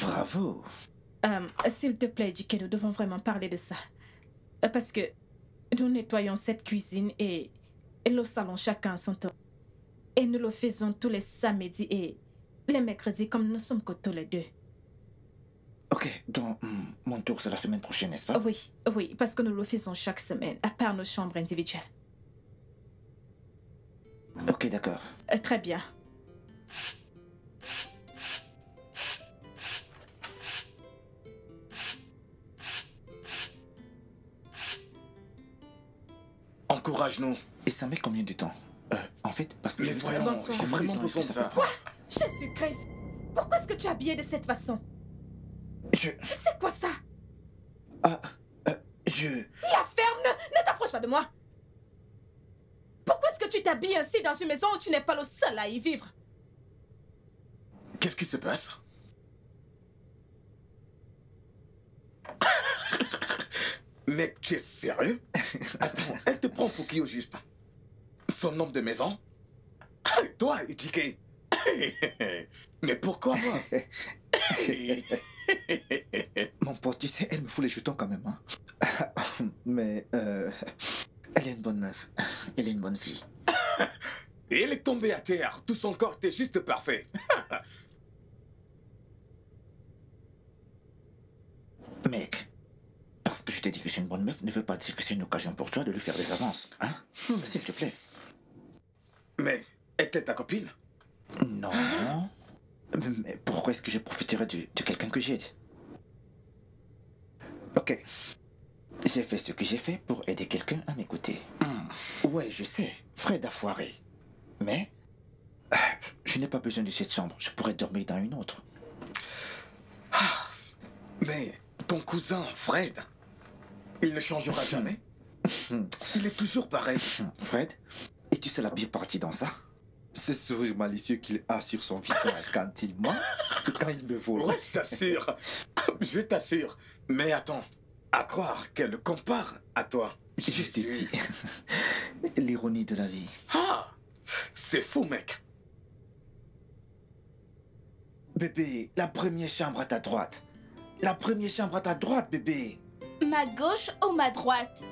Bravo. Euh, S'il te plaît, Dicky, nous devons vraiment parler de ça. Euh, Parce que nous nettoyons cette cuisine et, et le salon chacun à son tour. Et nous le faisons tous les samedis et les mercredis comme nous sommes que tous les deux. Ok, donc hmm, mon tour c'est la semaine prochaine, n'est-ce pas? Oui, oui, parce que nous le faisons chaque semaine, à part nos chambres individuelles. Ok, d'accord. Euh, très bien. Et ça met combien de temps Euh, En fait, parce que Mais voyons, j'ai vraiment besoin de ça prendre. Jésus-Christ, pourquoi est-ce que tu es habillé de cette façon Je... C'est quoi ça Ah, euh, je... La ferme, ne, ne t'approche pas de moi. Pourquoi est-ce que tu t'habilles ainsi dans une maison où tu n'es pas le seul à y vivre. Qu'est-ce qui se passe Mec, tu es sérieux *laughs* Attends, elle te prend pour qui au juste Son nom de maison Ah, Toi, Ijike *laughs* Mais pourquoi moi *laughs* Mon pote, tu sais, elle me fout les jetons quand même. Hein. Mais euh, elle est une bonne meuf. Elle est une bonne fille. Et elle est tombée à terre. Tout son corps était juste parfait. Mec, t'ai dit que c'est une bonne meuf ne veut pas dire que c'est une occasion pour toi de lui faire des avances. Hein S'il te plaît. Mais était ta copine? Non. Mais pourquoi est-ce que je profiterais de, de quelqu'un que j'aide? Ok. J'ai fait ce que j'ai fait pour aider quelqu'un à m'écouter. Ouais, je sais. Fred a foiré. Mais euh, je n'ai pas besoin de cette chambre. Je pourrais dormir dans une autre. Mais ton cousin, Fred, il ne changera jamais. Il est toujours pareil. Fred, es-tu sais la pire partie dans ça? Ce sourire malicieux qu'il a sur son visage quand il moi et quand il me vole. Ouais, je t'assure. Je t'assure. Mais attends, à croire qu'elle le compare à toi. Je t'ai dit. L'ironie de la vie. Ah C'est fou, mec. Bébé, la première chambre à ta droite. La première chambre à ta droite, bébé. Ma gauche ou ma droite?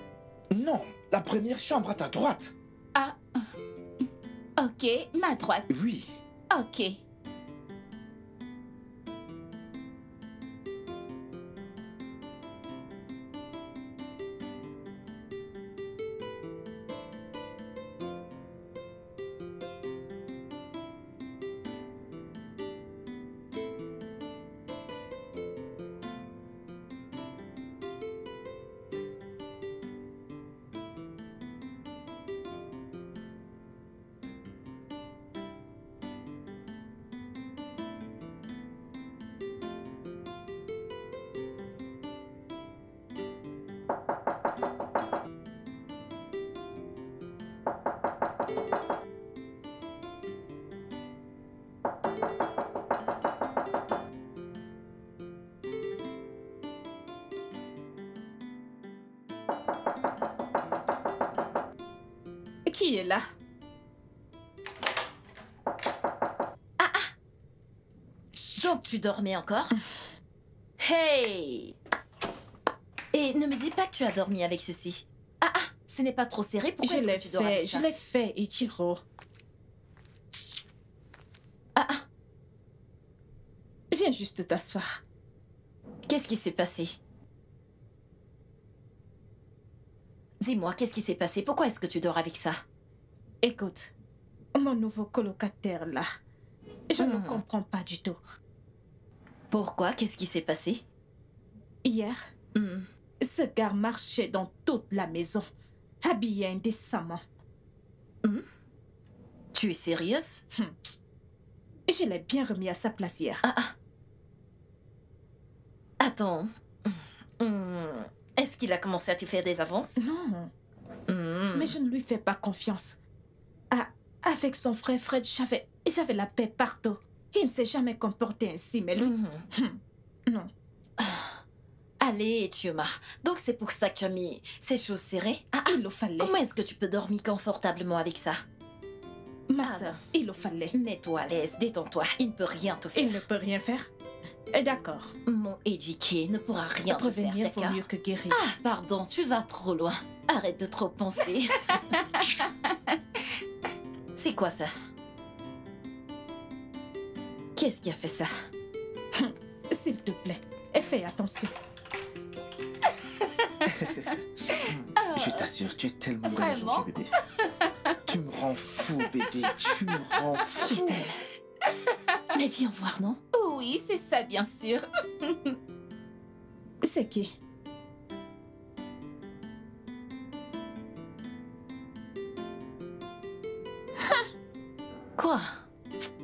Non, la première chambre à ta droite. Ah. Ok, ma droite. Oui. Ok. Dormais encore *laughs* Hey Et ne me dis pas que tu as dormi avec ceci. Ah ah, ce n'est pas trop serré, pourquoi Je est-ce que tu dors fait, avec je ça l'ai fait, Ichiro. Ah ah, Viens juste t'asseoir. qu'est-ce qui s'est passé? Dis-moi, qu'est-ce qui s'est passé? Pourquoi est-ce que tu dors avec ça? Écoute, mon nouveau colocataire là, je ne Hmm. comprends pas du tout. Pourquoi? Qu'est-ce qui s'est passé? Hier, Hmm, ce gars marchait dans toute la maison, habillé indécemment. Tu es sérieuse? Je l'ai bien remis à sa place hier. Ah ah. Attends. Hmm, Est-ce qu'il a commencé à te faire des avances? Non, Hmm. mais je ne lui fais pas confiance. Ah, avec son frère Fred, j'avais la paix partout. Il ne s'est jamais comporté ainsi, mais lui, Mhm. non. Allez, Tioma. Donc c'est pour ça que tu as mis ces choses serrées Ah, ah. Il le fallait. Comment est-ce que tu peux dormir confortablement avec ça? Ma Ah, soeur, il le fallait. Mets-toi à l'aise, détends-toi. Il ne peut rien te faire. Il ne peut rien faire? Eh, D'accord. Mon éduqué ne pourra rien te faire, Prévenir vaut d'accord? mieux que guérir. Ah, pardon, tu vas trop loin. Arrête de trop penser. *laughs* C'est quoi ça? Qu'est-ce qui a fait ça? *laughs* S'il te plaît, fais attention. *laughs* Je t'assure, tu es tellement Vraiment aujourd'hui, bébé. tu me rends fou, bébé. Tu me rends *laughs* fou. Mais viens voir, non? Oui, c'est ça, bien sûr. C'est qui? *gasps* Quoi?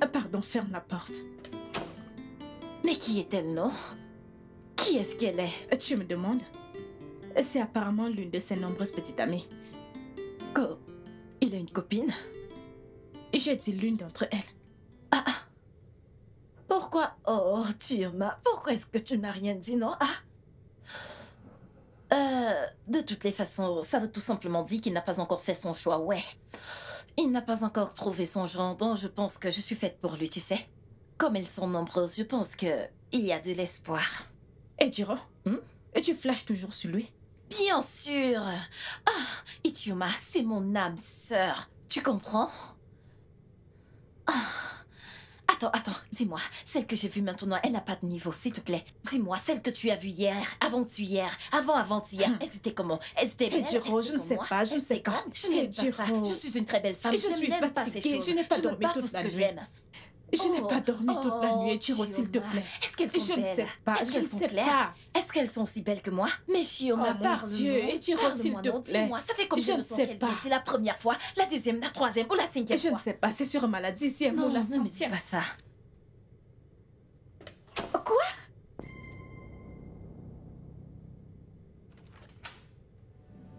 Pardon, ferme la porte. Mais qui est-elle, non? Qui est-ce qu'elle est? Tu me demandes? C'est apparemment l'une de ses nombreuses petites amies. Co- Il a une copine? J'ai dit l'une d'entre elles. Ah, ah. Pourquoi? Oh, Tioma, pourquoi est-ce que tu n'as rien dit, non? Ah euh, De toutes les façons, ça veut tout simplement dire qu'il n'a pas encore fait son choix, ouais. Il n'a pas encore trouvé son genre, donc je pense que je suis faite pour lui, tu sais. Comme elles sont nombreuses, je pense que il y a de l'espoir. Et Jiro Hmm? Et tu flashes toujours sur lui? Bien sûr. Ah, Ichioma, c'est mon âme sœur. Tu comprends? Ah. Attends, attends, dis-moi, celle que j'ai vue maintenant, elle n'a pas de niveau, s'il te plaît. Dis-moi, celle que tu as vue hier, avant-hier, avant-avant-hier, elle était comment? Elle était belle Jiro, je ne sais pas, je ne sais pas. Je n'aime pas ça. Je suis une très belle femme. Et je suis fatiguée, je n'ai pas dormi toute la que nuit. Je n'ai Oh, pas dormi toute la oh, nuit, Jiro, s'il te plaît. Est-ce qu'elles sont Je ne belles sais pas, je ne sais claires? Pas. Est-ce qu'elles sont aussi belles que moi? Mais Chioma, Oh, parle-moi. Jiro, s'il te non, plaît. Dis-moi, ça fait combien Je de ne temps sais qu'elle pas. vient C'est la première fois, la deuxième, la troisième ou la cinquième Je ne fois? sais pas, c'est sûrement la dixième Non, ou la ne me dis centième. pas ça. Quoi?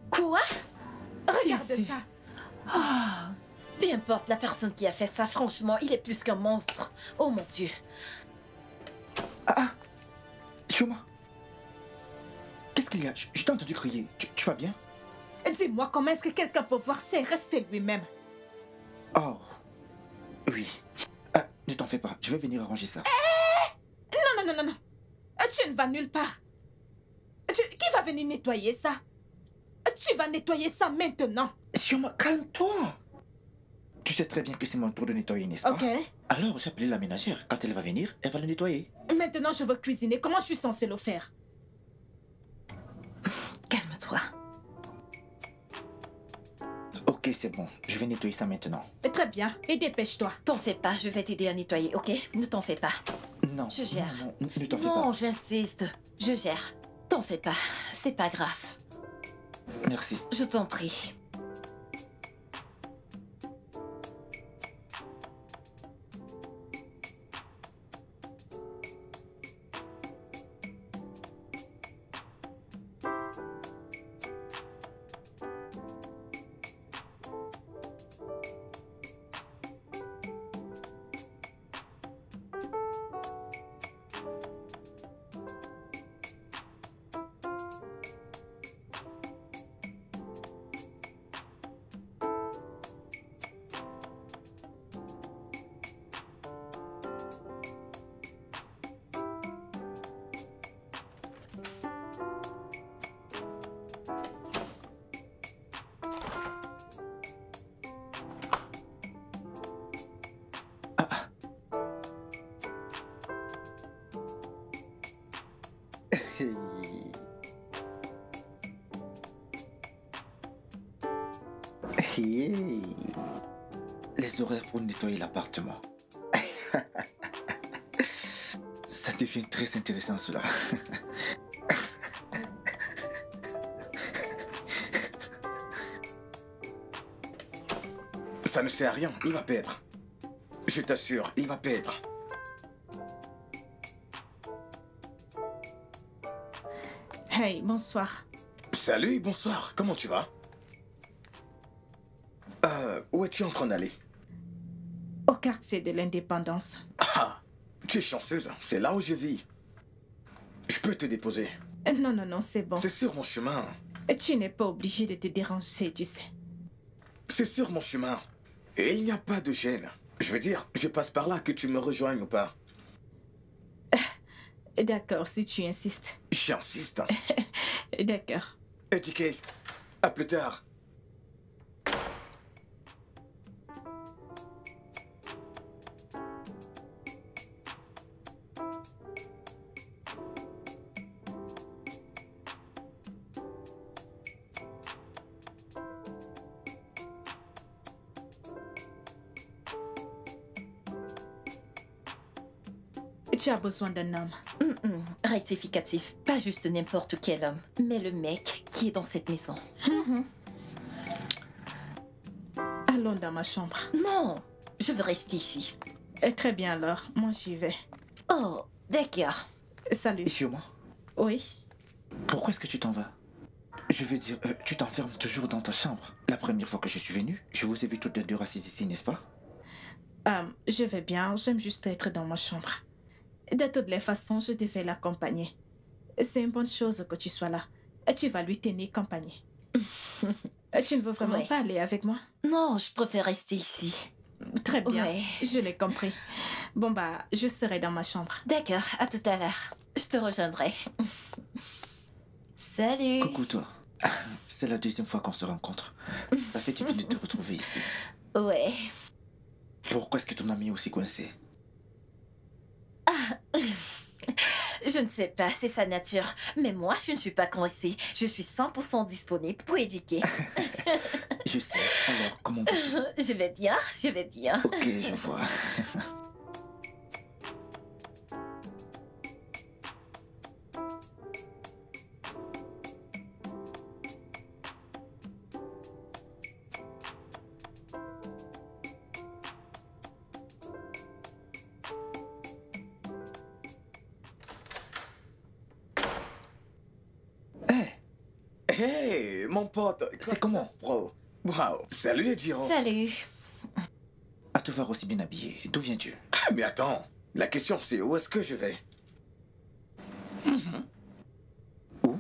Quoi? Regarde ça. Ah, Peu importe la personne qui a fait ça, franchement, il est plus qu'un monstre. Oh mon dieu. Ah ah Shoma Qu'est-ce qu'il y a? Je, je t'ai entendu crier. Tu, tu vas bien? Dis-moi, comment est-ce que quelqu'un peut voir ça et rester lui-même? Oh. Oui. Ah, ne t'en fais pas. Je vais venir arranger ça. Non, non, non, non, non. Euh, Tu ne vas nulle part. Tu- Qui va venir nettoyer ça? Tu vas nettoyer ça maintenant. Shoma, calme-toi Tu sais très bien que c'est mon tour de nettoyer, n'est-ce pas Ok Alors, j'ai appelé la ménagère. Quand elle va venir, elle va le nettoyer. Maintenant, je veux cuisiner. Comment je suis censée le faire Calme-toi. Ok, c'est bon. Je vais nettoyer ça maintenant. Mais Très bien. Et dépêche-toi. T'en fais pas, je vais t'aider à nettoyer, ok? Ne t'en fais pas. Non. Je gère. Non, non, ne t'en fais Non, pas. j'insiste. Je gère. T'en fais pas. C'est pas grave. Merci. Je t'en prie. Cela. Ça ne sert à rien, il va perdre. Je t'assure, il va perdre. Hey, bonsoir. Salut, bonsoir, comment tu vas? Euh, où es-tu en train d'aller? Au quartier de l'indépendance. Ah, tu es chanceuse, c'est là où je vis. Je peux te déposer. Euh, Non, non, non, c'est bon. C'est sur mon chemin. Tu n'es pas obligé de te déranger, tu sais. C'est sur mon chemin. Et il n'y a pas de gêne. Je veux dire, je passe par là que tu me rejoignes ou pas. D'accord, si tu insistes. J'insiste. *laughs* D'accord. Étiquet, à plus tard. Besoin d'un homme. Hum, Rectificatif. Pas juste n'importe quel homme, mais le mec qui est dans cette maison. Mhm. Allons dans ma chambre. Non, je veux rester ici. Euh, Très bien alors, moi j'y vais. Oh, d'accord. Salut. Shoma, Oui. pourquoi est-ce que tu t'en vas? Je veux dire, euh, tu t'enfermes toujours dans ta chambre. La première fois que je suis venu, je vous ai vu toutes les deux assises ici, n'est-ce pas? Euh, je vais bien, j'aime juste être dans ma chambre. De toutes les façons, je devais l'accompagner. C'est une bonne chose que tu sois là. Tu vas lui tenir compagnie. *laughs* tu ne veux vraiment Ouais. pas aller avec moi? Non, je préfère rester ici. Très bien, Ouais. je l'ai compris. Bon bah, je serai dans ma chambre. D'accord, à tout à l'heure. Je te rejoindrai. *laughs* Salut. Coucou toi. *laughs* C'est la deuxième fois qu'on se rencontre. Ça fait du bien de te retrouver ici. Ouais. Pourquoi est-ce que ton ami est aussi coincé? Je ne sais pas, c'est sa nature. Mais moi, je ne suis pas coincée. Je suis 100% disponible pour éduquer. *laughs* Je sais. Alors, comment vas-tu? Je vais bien, je vais bien. Ok, je vois. *laughs* pote. c'est comment Bro. Wow. Salut, Jiro. Salut. À te voir aussi bien habillé. D'où viens-tu Ah, mais attends. La question, c'est où est-ce que je vais Où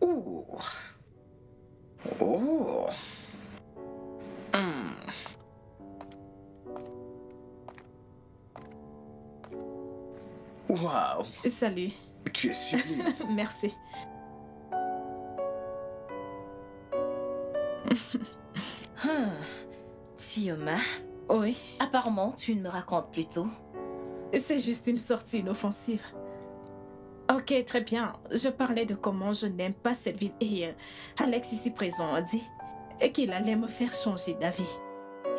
Ouh. Oh. Hmm. Wow. Salut, Tu es sublime. *laughs* merci. Tioma, Oui, apparemment, tu ne me racontes plus tout. c'est juste une sortie inoffensive. Ok, très bien. Je parlais de comment je n'aime pas cette ville et euh, Alex ici présent a dit qu'il allait me faire changer d'avis.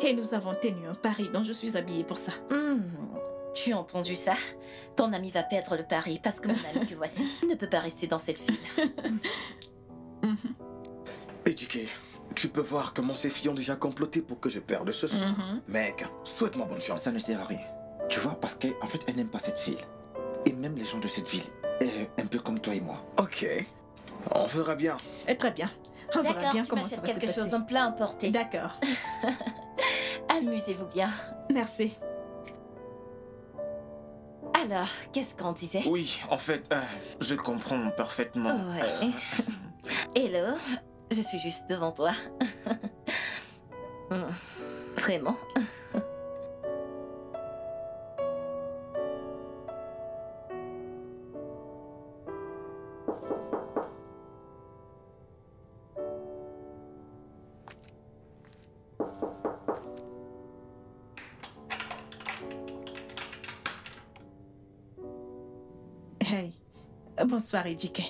Et nous avons tenu un pari dont je suis habillée pour ça. Hmm. Tu as entendu ça? Ton ami va perdre le pari parce que mon ami que voici *laughs* ne peut pas rester dans cette ville. *laughs* Éduqué. Tu peux voir comment ces filles ont déjà comploté pour que je perde ce soir. mhm. Mec, souhaite-moi bonne chance. Ça ne sert à rien. Tu vois, parce qu'en fait, elle n'aime pas cette ville. Et même les gens de cette ville, euh, un peu comme toi et moi. Ok. On verra bien. Et Très bien. On verra bien tu comment ça va se quelque passer. chose, un plat emporté. D'accord. *laughs* Amusez-vous bien. Merci. Alors, qu'est-ce qu'on disait? Oui, en fait, euh, je comprends parfaitement. Ouais. *laughs* Hello, je suis juste devant toi. *laughs* Hmm. Vraiment? *laughs* Bonsoir, éduqué.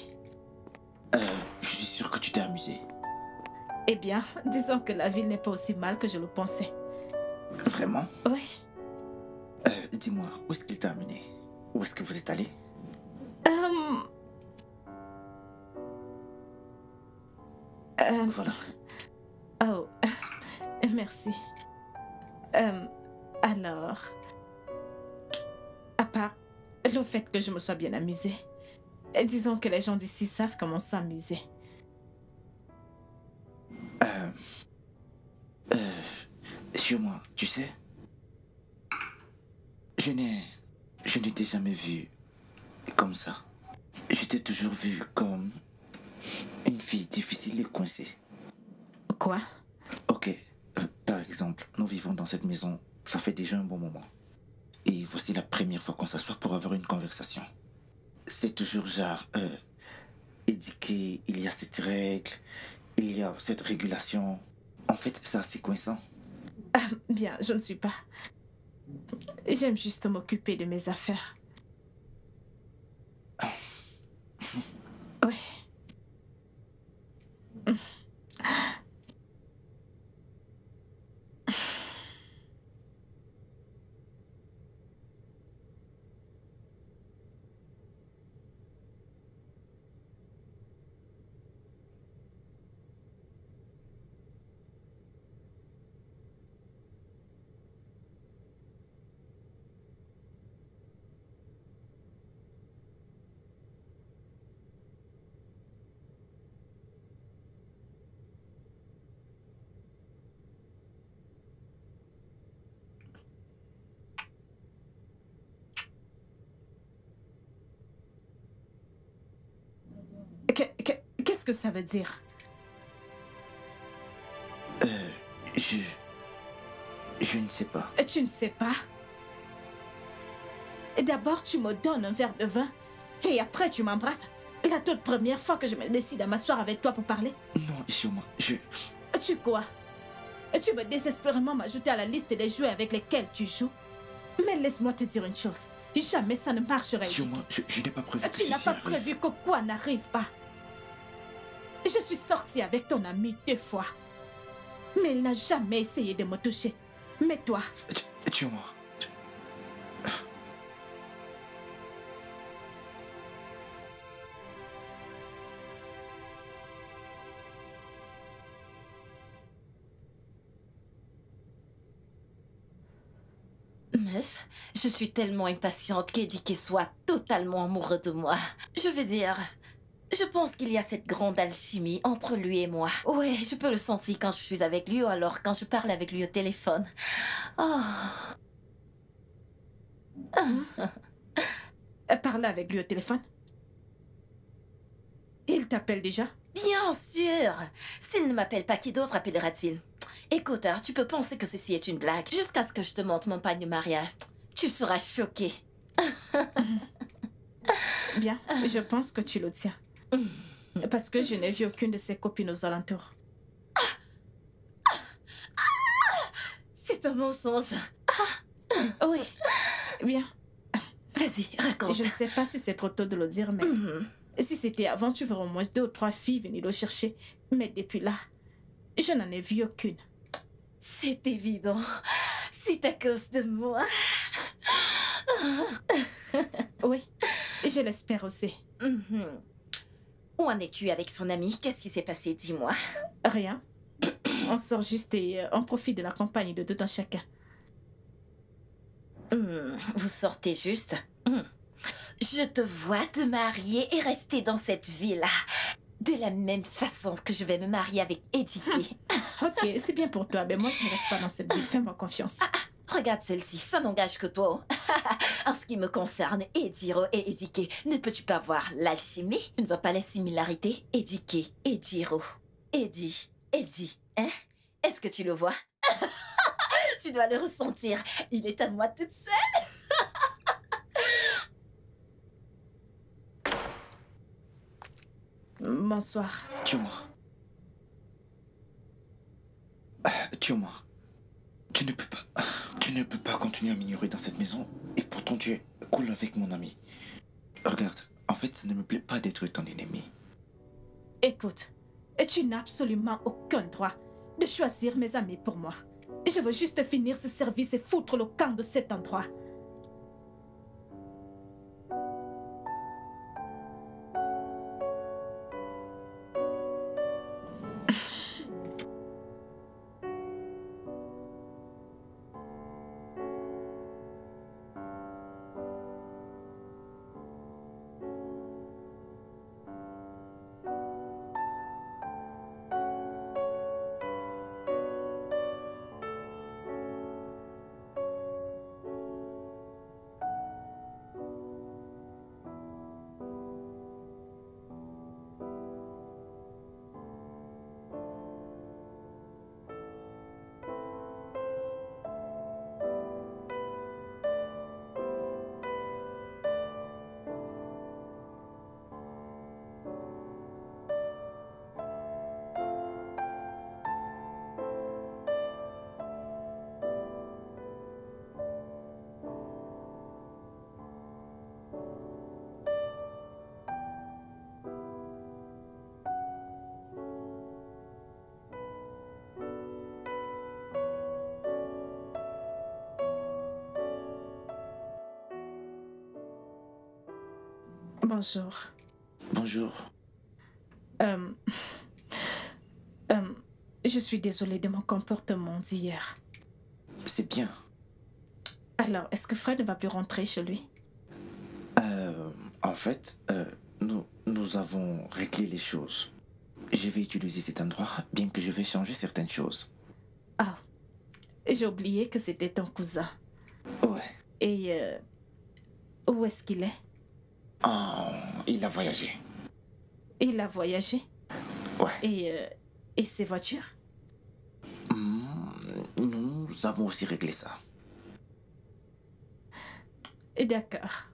Euh, je suis sûr que tu t'es amusé. Eh bien, *laughs* disons que la ville n'est pas aussi mal que je le pensais. Vraiment? Oui. Euh, Dis-moi, où est-ce qu'il t'a amené? Où est-ce que vous êtes allé? Euh... Euh, Voilà. Oh, *laughs* merci. Euh, alors, à part le fait que je me sois bien amusée, disons que les gens d'ici savent comment s'amuser. Euh, euh, sur moi, tu sais, je n'ai, je n'étais jamais vu comme ça. Je t'ai toujours vu comme une fille difficile et coincée. Quoi? Ok, euh, par exemple, nous vivons dans cette maison, ça fait déjà un bon moment. Et voici la première fois qu'on s'assoit pour avoir une conversation. C'est toujours genre, euh, éduqué, il y a cette règle, il y a cette régulation. En fait, c'est assez coincant. Ah, *laughs* Bien, je ne suis pas. J'aime juste m'occuper de mes affaires. *laughs* Ouais. Que ça veut dire Euh, je... Je ne sais pas. Et Tu ne sais pas? D'abord, tu me donnes un verre de vin et après, tu m'embrasses. La toute première fois que je me décide à m'asseoir avec toi pour parler. Non, Ishoma, je... Tu quoi? Tu veux désespérément m'ajouter à la liste des jouets avec lesquels tu joues? Mais laisse-moi te dire une chose. Jamais ça ne marcherait. Ishoma, je, je n'ai pas prévu que Tu n'as pas arrive. prévu que quoi n'arrive pas. Je suis sortie avec ton ami deux fois. Mais il n'a jamais essayé de me toucher. Mais toi, Ishoma, Meuf, je suis tellement impatiente qu'Edike soit totalement amoureux de moi. Je veux dire, je pense qu'il y a cette grande alchimie entre lui et moi. Ouais, je peux le sentir quand je suis avec lui ou alors quand je parle avec lui au téléphone. Oh, *laughs* parle avec lui au téléphone. Il t'appelle déjà? Bien sûr S'il ne m'appelle pas, qui d'autre appellera-t-il? Écoute, tu peux penser que ceci est une blague. Jusqu'à ce que je te montre mon pagne de mariage. Tu seras choqué. *laughs* Bien, je pense que tu le tiens. *laughs* Parce que je n'ai vu aucune de ses copines aux alentours. C'est un mensonge. Oui. Bien. Vas-y, raconte. Je ne sais pas si c'est trop tôt de le dire, mais Mhm. si c'était avant, tu verrais au moins deux ou trois filles venir le chercher. Mais depuis là, je n'en ai vu aucune. C'est évident. C'est à cause de moi. Oui, je l'espère aussi. Mhm. Où en es-tu avec son ami? Qu'est-ce qui s'est passé? Dis-moi. Rien. On sort juste et euh, on profite de la compagnie de tout un chacun. Hmm, Vous sortez juste. Hmm. Je te vois te marier et rester dans cette villa. De la même façon que je vais me marier avec Ediki. Ok, c'est bien pour toi, mais moi je ne reste pas dans cette ville. Fais-moi confiance. Regarde celle-ci, ça n'engage que toi. *laughs* en ce qui me concerne, Ejiro et Edike, ne peux-tu pas voir l'alchimie? Tu ne vois pas les similarités Edike, Ejiro, Edi, Edi, hein? Est-ce que tu le vois? *laughs* Tu dois le ressentir. Il est à moi toute seule. *laughs* Bonsoir. Tue-moi. Ah, Tue-moi. Tu ne peux pas. Tu ne peux pas continuer à m'ignorer dans cette maison et pourtant tu es cool avec mon ami. Regarde, en fait, ça ne me plaît pas d'être ton ennemi. Écoute, tu n'as absolument aucun droit de choisir mes amis pour moi. Je veux juste finir ce service et foutre le camp de cet endroit. Bonjour. Bonjour. Euh, euh, je suis désolée de mon comportement d'hier. C'est bien. Alors, est-ce que Fred ne va plus rentrer chez lui? Euh, en fait, nous, nous avons réglé les choses. Je vais utiliser cet endroit, bien que je vais changer certaines choses. Ah, j'ai oublié que c'était ton cousin. Ouais. Et où est-ce qu'il est? Oh, il a voyagé. Il a voyagé Ouais. Et, euh, et ces voitures? Hmm, Nous avons aussi réglé ça. Et D'accord.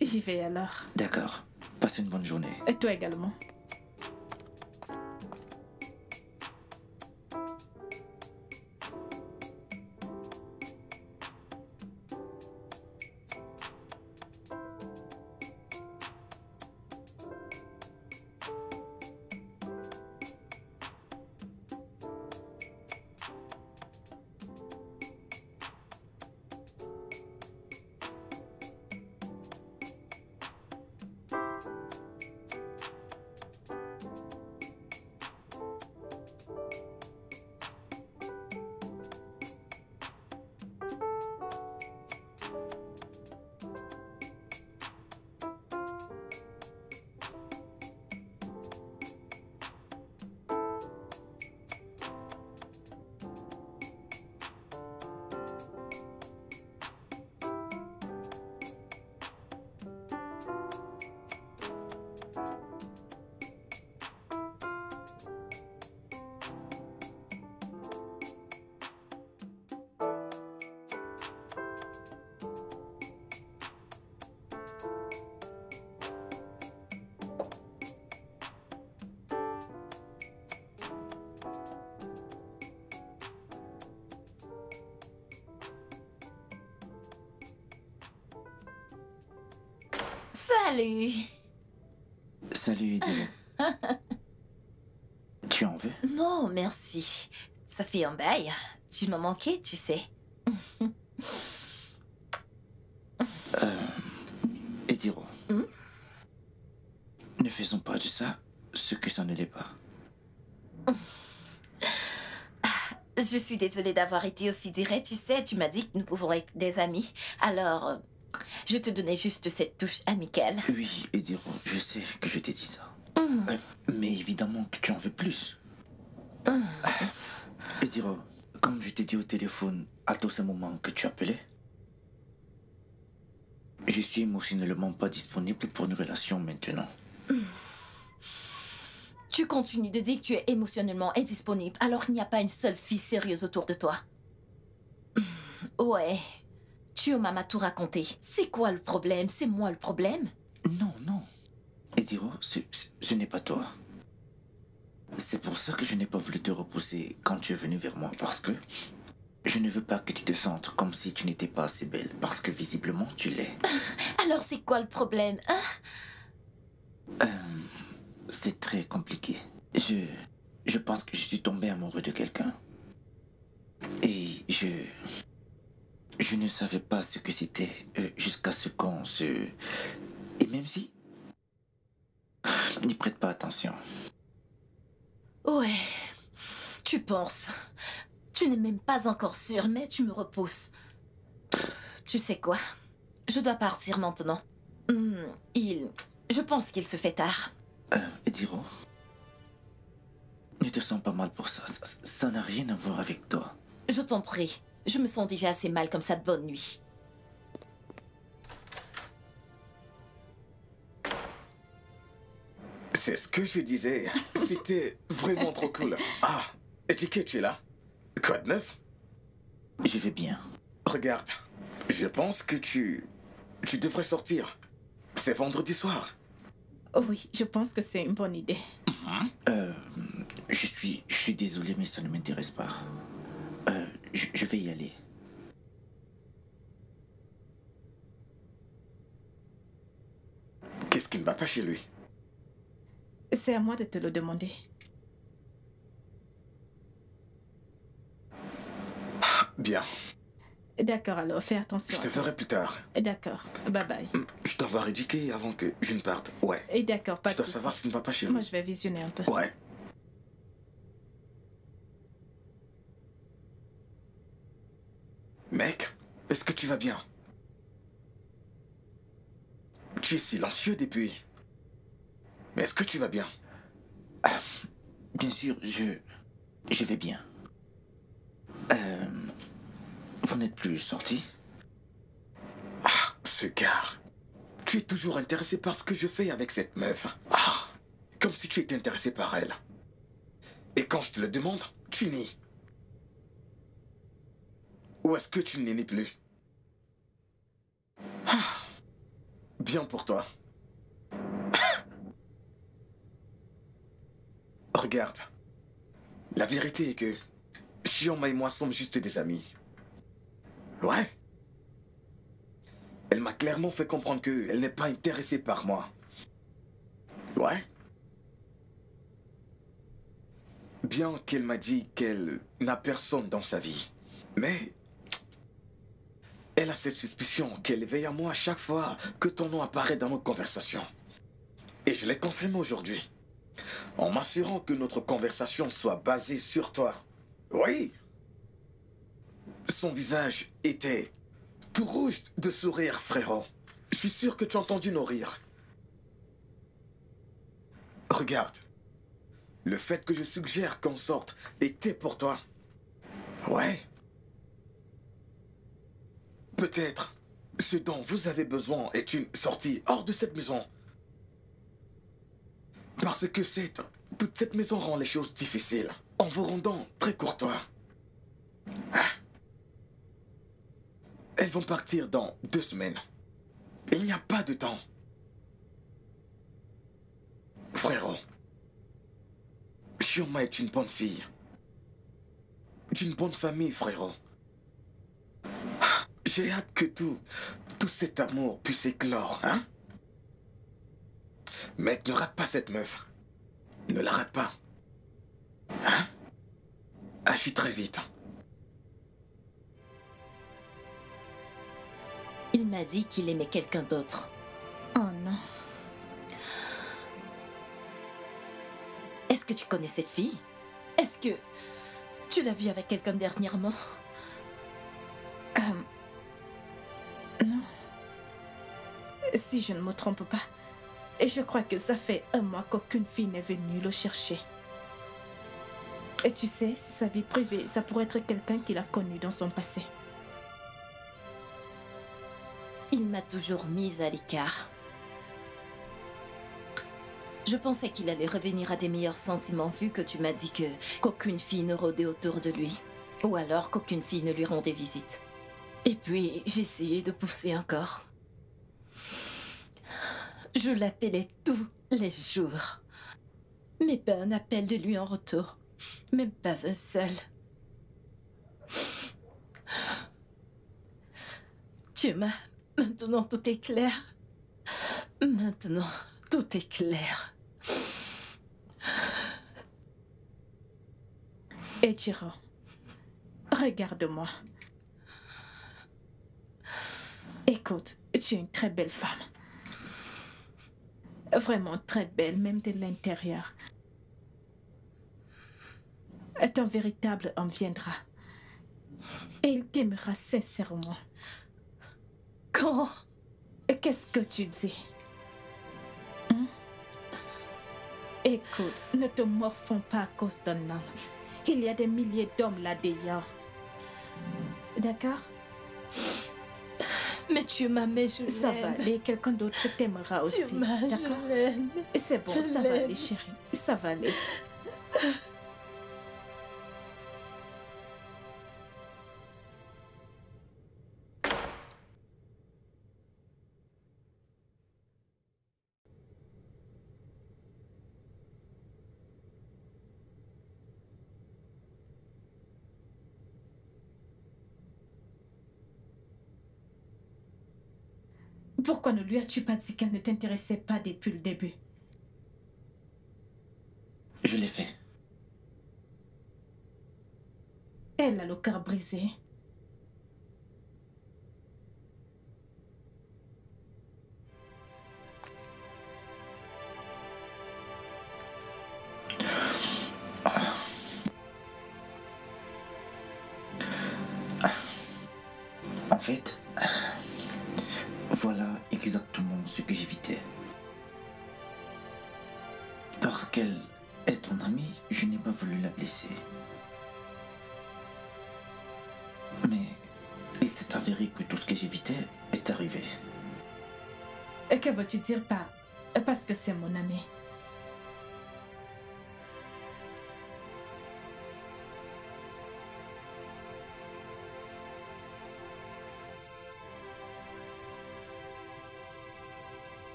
J'y vais alors. D'accord. Passe une bonne journée. Et toi également. Salut Salut, Ediro. *laughs* tu en veux? Non, merci. Ça fait un bail. Tu m'as manqué, tu sais. *laughs* Euh, Ediro. Hmm? Ne faisons pas de ça ce que ça ne l'est pas. *laughs* Je suis désolée d'avoir été aussi direct. Tu sais, tu m'as dit que nous pouvons être des amis. Alors, euh, je te donnais juste cette touche amicale. Oui, Ediro, je sais que je t'ai dit ça. Euh, mais évidemment que tu en veux plus. Hum. Ediro, comme je t'ai dit au téléphone à tous ces moments que tu appelais, je suis émotionnellement pas disponible pour une relation maintenant. Tu continues de dire que tu es émotionnellement indisponible alors qu'il n'y a pas une seule fille sérieuse autour de toi. Ouais. Tu m'as tout raconté. C'est quoi le problème? C'est moi le problème? Non, non. Ediro, ce, ce- ce n'est pas toi. C'est pour ça que je n'ai pas voulu te repousser quand tu es venu vers moi, parce que je ne veux pas que tu te sentes comme si tu n'étais pas assez belle, parce que visiblement tu l'es. *laughs* Alors c'est quoi le problème hein? Euh, c'est très compliqué. Je, je pense que je suis tombé amoureux de quelqu'un. Et je, je ne savais pas ce que c'était euh, jusqu'à ce qu'on se... Et même si... N'y prête pas attention. Ouais. Tu penses. Tu n'es même pas encore sûr, mais tu me repousses. Tu sais quoi? Je dois partir maintenant. Hmm, il... Je pense qu'il se fait tard. Euh, Ediro, ne te sens pas mal pour ça. Ça- Ça n'a rien à voir avec toi. Je t'en prie. Je me sens déjà assez mal comme ça. Bonne nuit. C'est ce que je disais. *laughs* C'était vraiment trop cool. Ah, Etiquette, tu es là Quoi de neuf Je vais bien. Regarde, je pense que tu... Tu devrais sortir. C'est vendredi soir. Oh oui, je pense que c'est une bonne idée. Euh, je suis, je suis désolé, mais ça ne m'intéresse pas. Euh, je, je vais y aller. Qu'est-ce qui ne va pas chez lui? C'est à moi de te le demander. Bien, D'accord, alors fais je attention. te verrai plus tard. D'accord, bye bye. Hmm, Je dois voir Ediqué avant que je ne parte. Ouais. Et d'accord, pas Je de dois soucis. savoir ce qui ne va pas chez Moi, lui. je vais visionner un peu. Ouais. Mec, est-ce que tu vas bien? Tu es silencieux depuis. Mais est-ce que tu vas bien? Bien sûr, je, je vais bien. Euh, vous n'êtes plus sorti? Ah, ce gars. Tu es toujours intéressé par ce que je fais avec cette meuf. Ah, comme si tu étais intéressé par elle. Et quand je te le demande, tu nies. Ou est-ce que tu ne nies plus? Ah. Bien pour toi. *coughs* Regarde. La vérité est que Shioma et moi sommes juste des amis. Ouais. Elle m'a clairement fait comprendre qu'elle n'est pas intéressée par moi. Ouais. Bien qu'elle m'a dit qu'elle n'a personne dans sa vie. Mais elle a cette suspicion qu'elle veille à moi à chaque fois que ton nom apparaît dans nos conversations. Et je l'ai confirmé aujourd'hui. En m'assurant que notre conversation soit basée sur toi. Oui. Son visage était tout rouge de sourire, frérot. Je suis sûr que tu as entendu nos rires. Regarde. Le fait que je suggère qu'on sorte était pour toi. Ouais. Peut-être ce dont vous avez besoin est une sortie hors de cette maison? Parce que cette, toute cette maison rend les choses difficiles en vous rendant très courtois. Ah. Elles vont partir dans deux semaines. Il n'y a pas de temps. Frérot, Shioma est une bonne fille. D'une bonne famille, frérot. Ah, J'ai hâte que tout, tout cet amour puisse éclore, hein? Mec, ne rate pas cette meuf. Ne la rate pas. Hein? Agis très vite. Il m'a dit qu'il aimait quelqu'un d'autre. Oh non. Est-ce que tu connais cette fille? Est-ce que tu l'as vue avec quelqu'un dernièrement? Euh, Si je ne me trompe pas, et je crois que ça fait un mois qu'aucune fille n'est venue le chercher. Et tu sais, sa vie privée, ça pourrait être quelqu'un qu'il a connu dans son passé. Il m'a toujours mise à l'écart. Je pensais qu'il allait revenir à des meilleurs sentiments vu que tu m'as dit que qu'aucune fille ne rôdait autour de lui. Ou alors qu'aucune fille ne lui rendait visite. Et puis, essayé de pousser encore. Je l'appelais tous les jours. Mais pas un appel de lui en retour. Même pas un seul. Tu m'as... Maintenant tout est clair. Maintenant tout est clair. Echiro, regarde-moi. Écoute, tu es une très belle femme. Vraiment très belle, même de l'intérieur. Ton véritable homme viendra. Et il t'aimera sincèrement. Quand? Qu'est-ce que tu dis? Hein? Écoute, ne te morfonds pas à cause d'un homme. Il y a des milliers d'hommes là dehors. D'accord? Mais tu m'aimais, je Ça va aller, quelqu'un d'autre t'aimera aussi. Tu je l'aime. C'est bon, je ça va aller, chérie. Ça va aller. Pourquoi ne lui as-tu pas dit qu'elle ne t'intéressait pas depuis le début Je l'ai fait. Elle a le cœur brisé. En fait, veux-tu dire par parce que c'est mon ami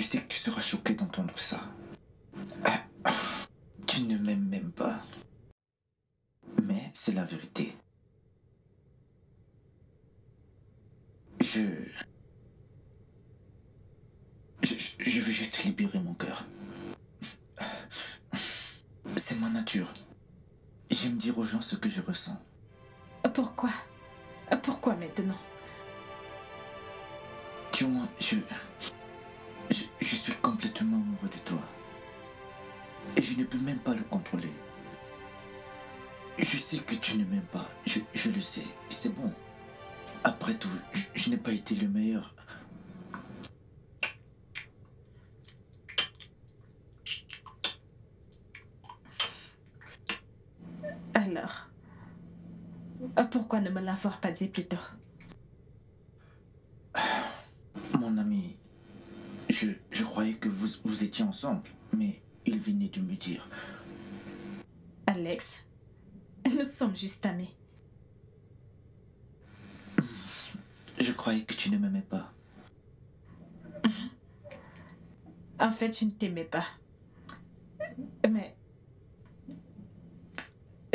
je pourquoi ne me l'avoir pas dit plus tôt *sighs* Mon ami, je, je croyais que vous, vous étiez ensemble, mais il venait de me dire. Alex, nous sommes juste amis. *sighs* Je croyais que tu ne m'aimais pas. *laughs* En fait, je ne t'aimais pas. Mais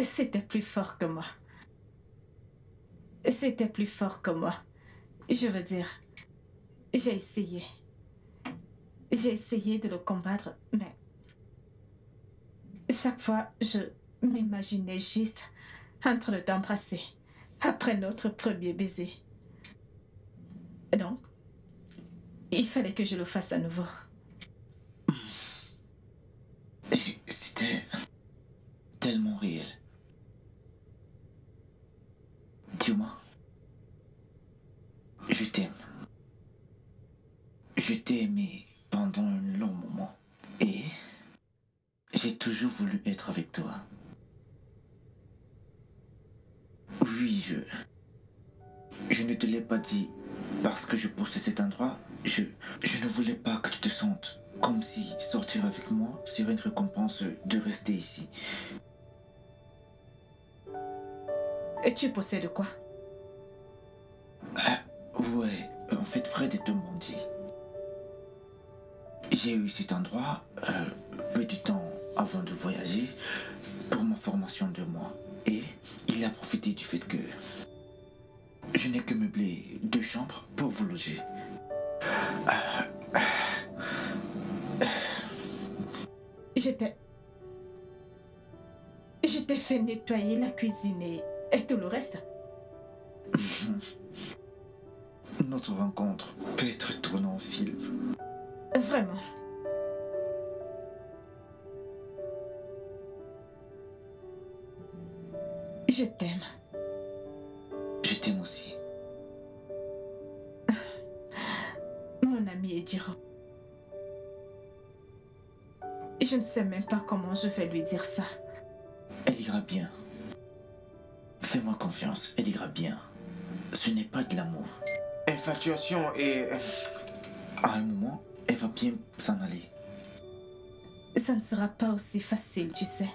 c'était plus fort que moi. C'était plus fort que moi. Je veux dire, j'ai essayé. J'ai essayé de le combattre, mais chaque fois, je m'imaginais juste en train de t'embrasser après notre premier baiser. Donc, il fallait que je le fasse à nouveau. C'était tellement réel. Dis-moi, je t'aime. Je t'ai aimé pendant un long moment. Et j'ai toujours voulu être avec toi. Oui, je... Je ne te l'ai pas dit parce que je poussais cet endroit. Je, je ne voulais pas que tu te sentes comme si sortir avec moi serait une récompense de rester ici. Et tu possèdes quoi? Ah, ouais, en fait, Fred et Tom m'ont dit. J'ai eu cet endroit euh, peu de temps avant de voyager pour ma formation de mois. Et il a profité du fait que je n'ai que meublé deux chambres pour vous loger. Je t'ai... Je t'ai fait nettoyer la cuisine et, et tout le reste. *laughs* Notre rencontre peut être tournée en film. Vraiment. Je t'aime. Je t'aime aussi. Mon ami Ejiro. Je ne sais même pas comment je vais lui dire ça. Elle ira bien. Fais-moi confiance, elle ira bien. Ce n'est pas de l'amour. Infatuation et... À un moment, elle va bien s'en aller. Ça ne sera pas aussi facile, tu sais.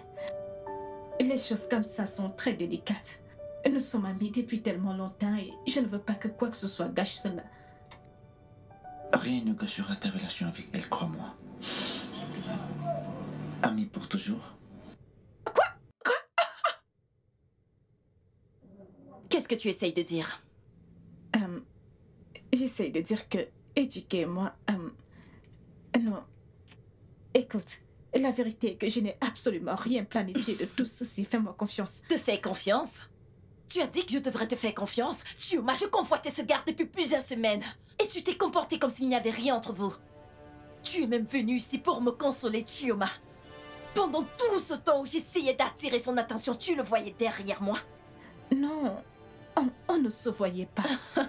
Les choses comme ça sont très délicates. Nous sommes amis depuis tellement longtemps et je ne veux pas que quoi que ce soit gâche cela. Rien ne gâchera ta relation avec elle, crois-moi. Amis pour toujours. Qu'est-ce que tu essayes de dire? Euh, J'essaye de dire que éduquer moi. euh, non. Écoute, la vérité est que je n'ai absolument rien planifié de tout ceci. Fais-moi confiance. Te fais confiance? Tu as dit que je devrais te faire confiance Chioma, je convoitais ce garde depuis plusieurs semaines. Et tu t'es comporté comme s'il n'y avait rien entre vous. Tu es même venu ici pour me consoler, Chioma. Pendant tout ce temps où j'essayais d'attirer son attention, tu le voyais derrière moi. Non, on, on ne se voyait pas. *laughs*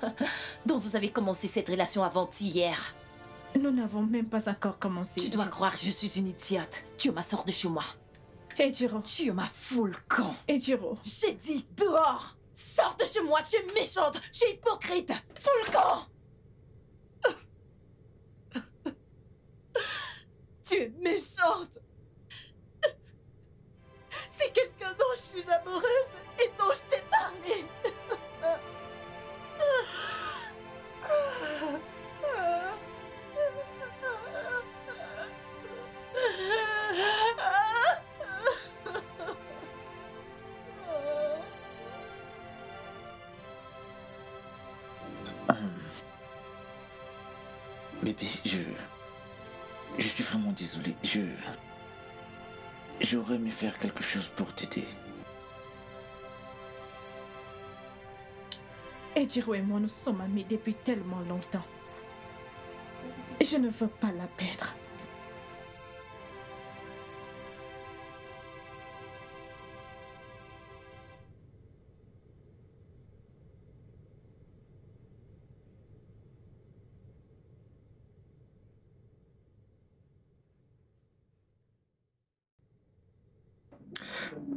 Donc vous avez commencé cette relation avant-hier. Nous n'avons même pas encore commencé. Tu dois croire que je suis une idiote. Chioma, sors de chez moi. Ejiro, Chioma, fous le camp. Ejiro. J'ai dit dehors Sors de chez moi, tu es méchante, tu es hypocrite Fous le camp Tu es méchante C'est quelqu'un dont je suis amoureuse et dont je t'ai parlé. Je... Suis vraiment désolé. Je... J'aurais aimé faire quelque chose pour t'aider. Ejiro et moi, nous sommes amis depuis tellement longtemps. Je ne veux pas la perdre.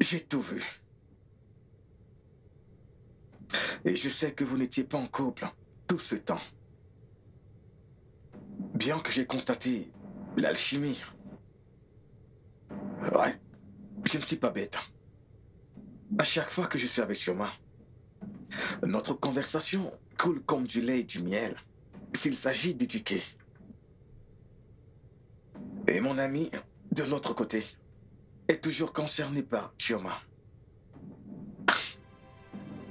J'ai tout vu. Et je sais que vous n'étiez pas en couple tout ce temps. Bien que j'ai constaté l'alchimie. Ouais, je ne suis pas bête. À chaque fois que je suis avec Shoma, notre conversation coule comme du lait et du miel s'il s'agit d'éduquer. Et mon ami, de l'autre côté, est toujours concerné par Chioma.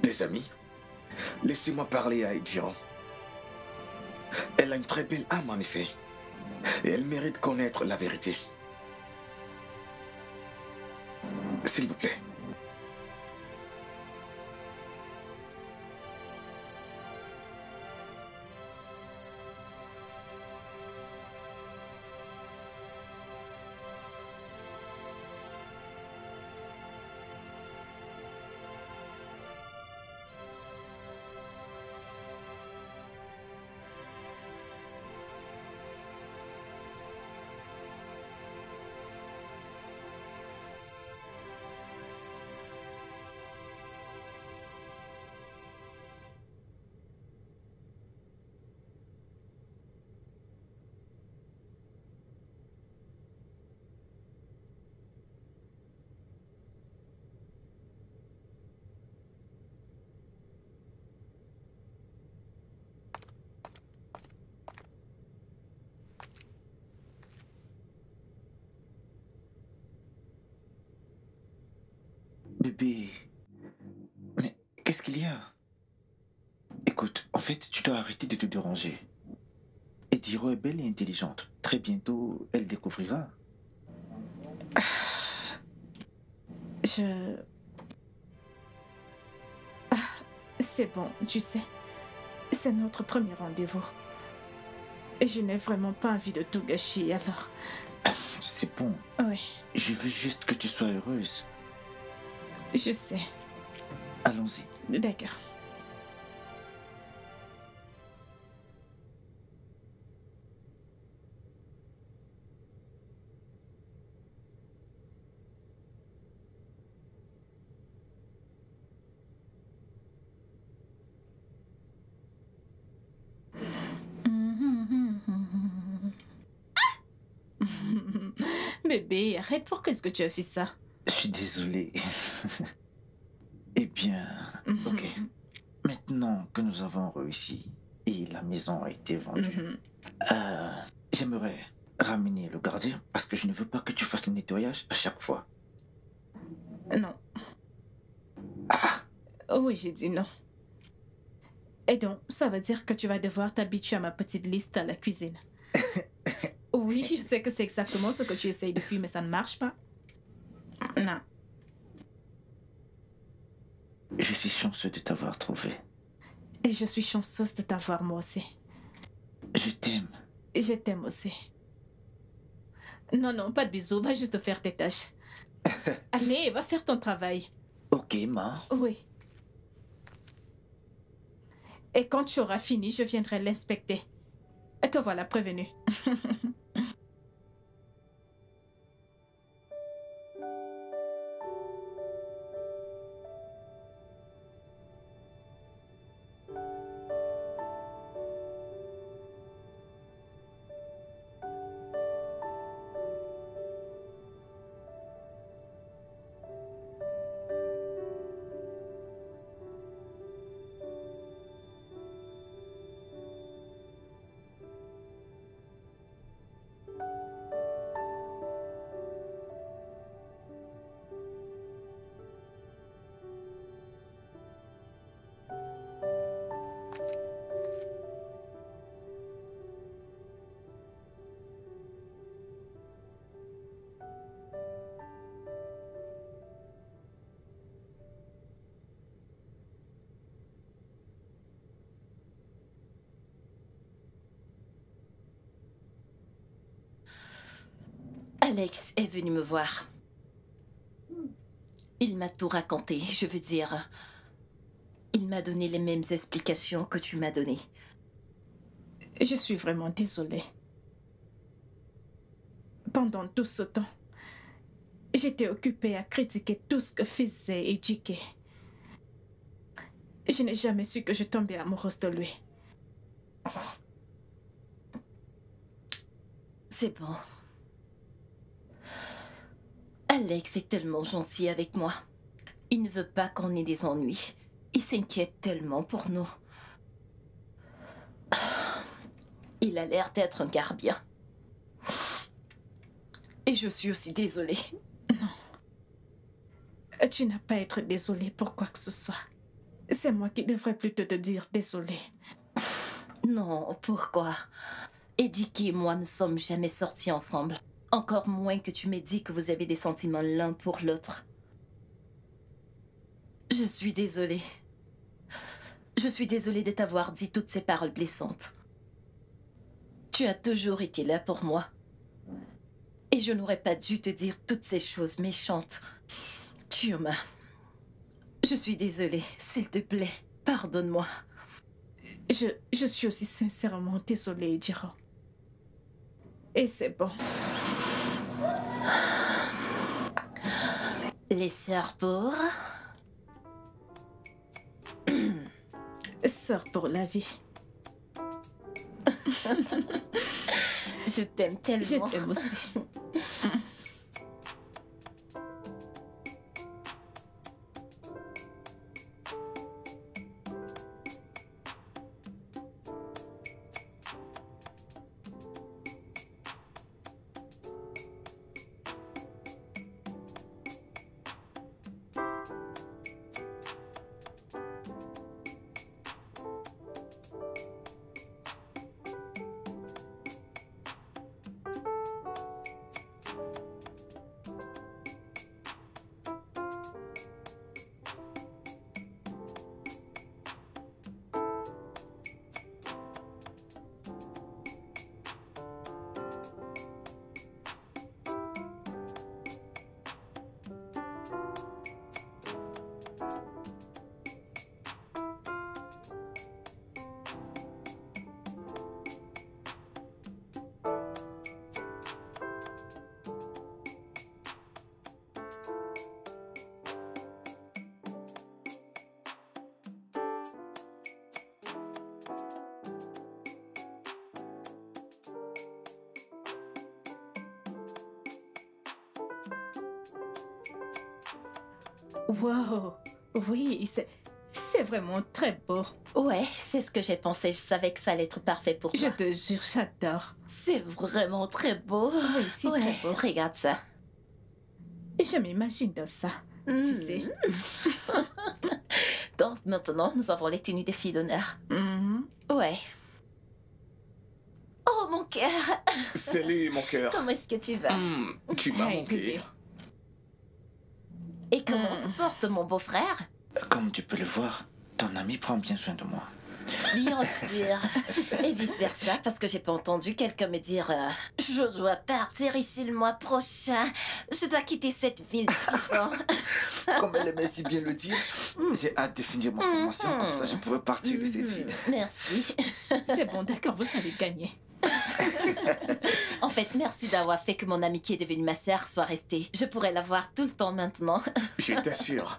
Les amis, laissez-moi parler à Ejiro. Elle a une très belle âme en effet. Et elle mérite connaître la vérité. S'il vous plaît. Bébé. Mais qu'est-ce qu'il y a? Écoute, en fait, tu dois arrêter de te déranger. Ediro est belle et intelligente. Très bientôt, elle découvrira. *sighs* Je... Ah, *sighs* c'est bon, tu sais. C'est notre premier rendez-vous. Et je n'ai vraiment pas envie de tout gâcher, alors... Ah, C'est bon. Oui, Je veux juste que tu sois heureuse. Je sais. Allons-y. D'accord. *laughs* Bébé, arrête, pourquoi est-ce que tu as fait ça? Suis désolé. *laughs* eh bien, ok. Maintenant que nous avons réussi et la maison a été vendue, Mhm. euh, j'aimerais ramener le gardien parce que je ne veux pas que tu fasses le nettoyage à chaque fois. Non. Oui, j'ai dit non. Et donc, ça veut dire que tu vas devoir t'habituer à ma petite liste à la cuisine. *laughs* Oui, je sais que c'est exactement ce que tu essayes de faire, mais ça ne marche pas. Je suis chanceux de t'avoir trouvé. Et je suis chanceuse de t'avoir moi aussi. Je t'aime. Je t'aime aussi. Non, non, pas de bisous, va juste faire tes tâches. *laughs* Allez, va faire ton travail. Ok, ma. Oui. Et quand tu auras fini, je viendrai l'inspecter. Et te voilà prévenu. *laughs* Alex est venu me voir. Il m'a tout raconté, je veux dire. Il m'a donné les mêmes explications que tu m'as données. Je suis vraiment désolée. Pendant tout ce temps, j'étais occupée à critiquer tout ce que faisait Ejike. Je n'ai jamais su que je tombais amoureuse de lui. C'est bon. Alex est tellement gentil avec moi. Il ne veut pas qu'on ait des ennuis. Il s'inquiète tellement pour nous. Il a l'air d'être un gars bien. Et je suis aussi désolée. Tu n'as pas à être désolée pour quoi que ce soit. C'est moi qui devrais plutôt te dire désolée. Non, pourquoi? Eddie et moi ne sommes jamais sortis ensemble. Encore moins que tu m'aies dit que vous avez des sentiments l'un pour l'autre. Je suis désolée. Je suis désolée de t'avoir dit toutes ces paroles blessantes. Tu as toujours été là pour moi. Et je n'aurais pas dû te dire toutes ces choses méchantes. M'as. Je suis désolée, s'il te plaît, pardonne-moi. Je, je suis aussi sincèrement désolée, Jiro. Et c'est bon. Les sœurs pour. Sœur pour la vie. *laughs* Je t'aime tellement. Je t'aime aussi. J'ai pensé. Je savais que ça allait être parfait pour Je toi. te jure, j'adore. C'est vraiment très beau. Oui, c'est Ouais, très beau. regarde ça. Je m'imagine dans ça. Tu sais. *laughs* Donc maintenant, nous avons les tenues des filles d'honneur. Mhm. Ouais. Oh mon cœur, Salut, mon cœur. comment est-ce que tu vas Hum, tu m'as Hey, manqué. Et comment se porte mon beau-frère? Comme tu peux le voir, ton ami prend bien soin de moi. Bien sûr. Et vice versa, parce que j'ai pas entendu quelqu'un me dire euh, Je dois partir ici le mois prochain. Je dois quitter cette ville. *laughs* Comme elle aimait si bien le dire, j'ai hâte de finir ma formation, comme ça je pourrai partir de cette ville. Mhm. Merci. *laughs* C'est bon, d'accord, vous allez gagner. *laughs* En fait, merci d'avoir fait que mon amie qui est devenue ma sœur soit restée. Je pourrais la voir tout le temps maintenant. Je t'assure.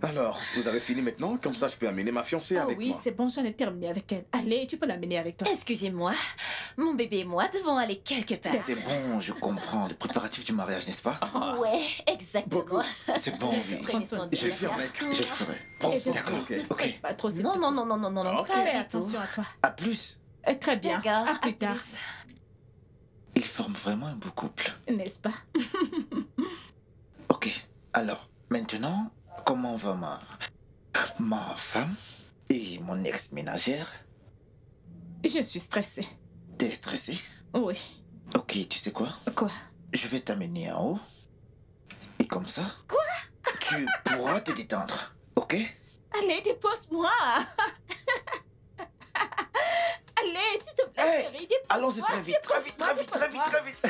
Alors, vous avez fini maintenant? Comme ça, je peux amener ma fiancée Ah avec oui, moi. c'est bon, j'en ai terminé avec elle. Allez, tu peux l'amener avec toi. Excusez-moi, mon bébé et moi devons aller quelque part. C'est bon, je comprends. Le préparatif du mariage, n'est-ce pas? Ouais, exactement. C'est bon, oui. Prenez soin de Je vais faire, mec. Je le ferai. Prends soin. d'accord, Ok. ne stresse pas trop. Non, non, non, non, non, non, non, pas Fais du tout. attention à toi. À plus. Euh, Très bien. D'accord, À plus tard. Ils forment vraiment un beau couple. N'est-ce pas? *laughs* Ok, alors, maintenant, comment va ma... ma femme et mon ex-ménagère? Je suis stressée. T'es stressé Oui. Ok, tu sais quoi? Quoi? Je vais t'amener en haut. Et comme ça... Quoi? Tu pourras te détendre, ok? Allez, dépose-moi. *laughs* Allez, s'il te plaît, Hey, Allons-y très vite, très vite, très vite, très vite, très vite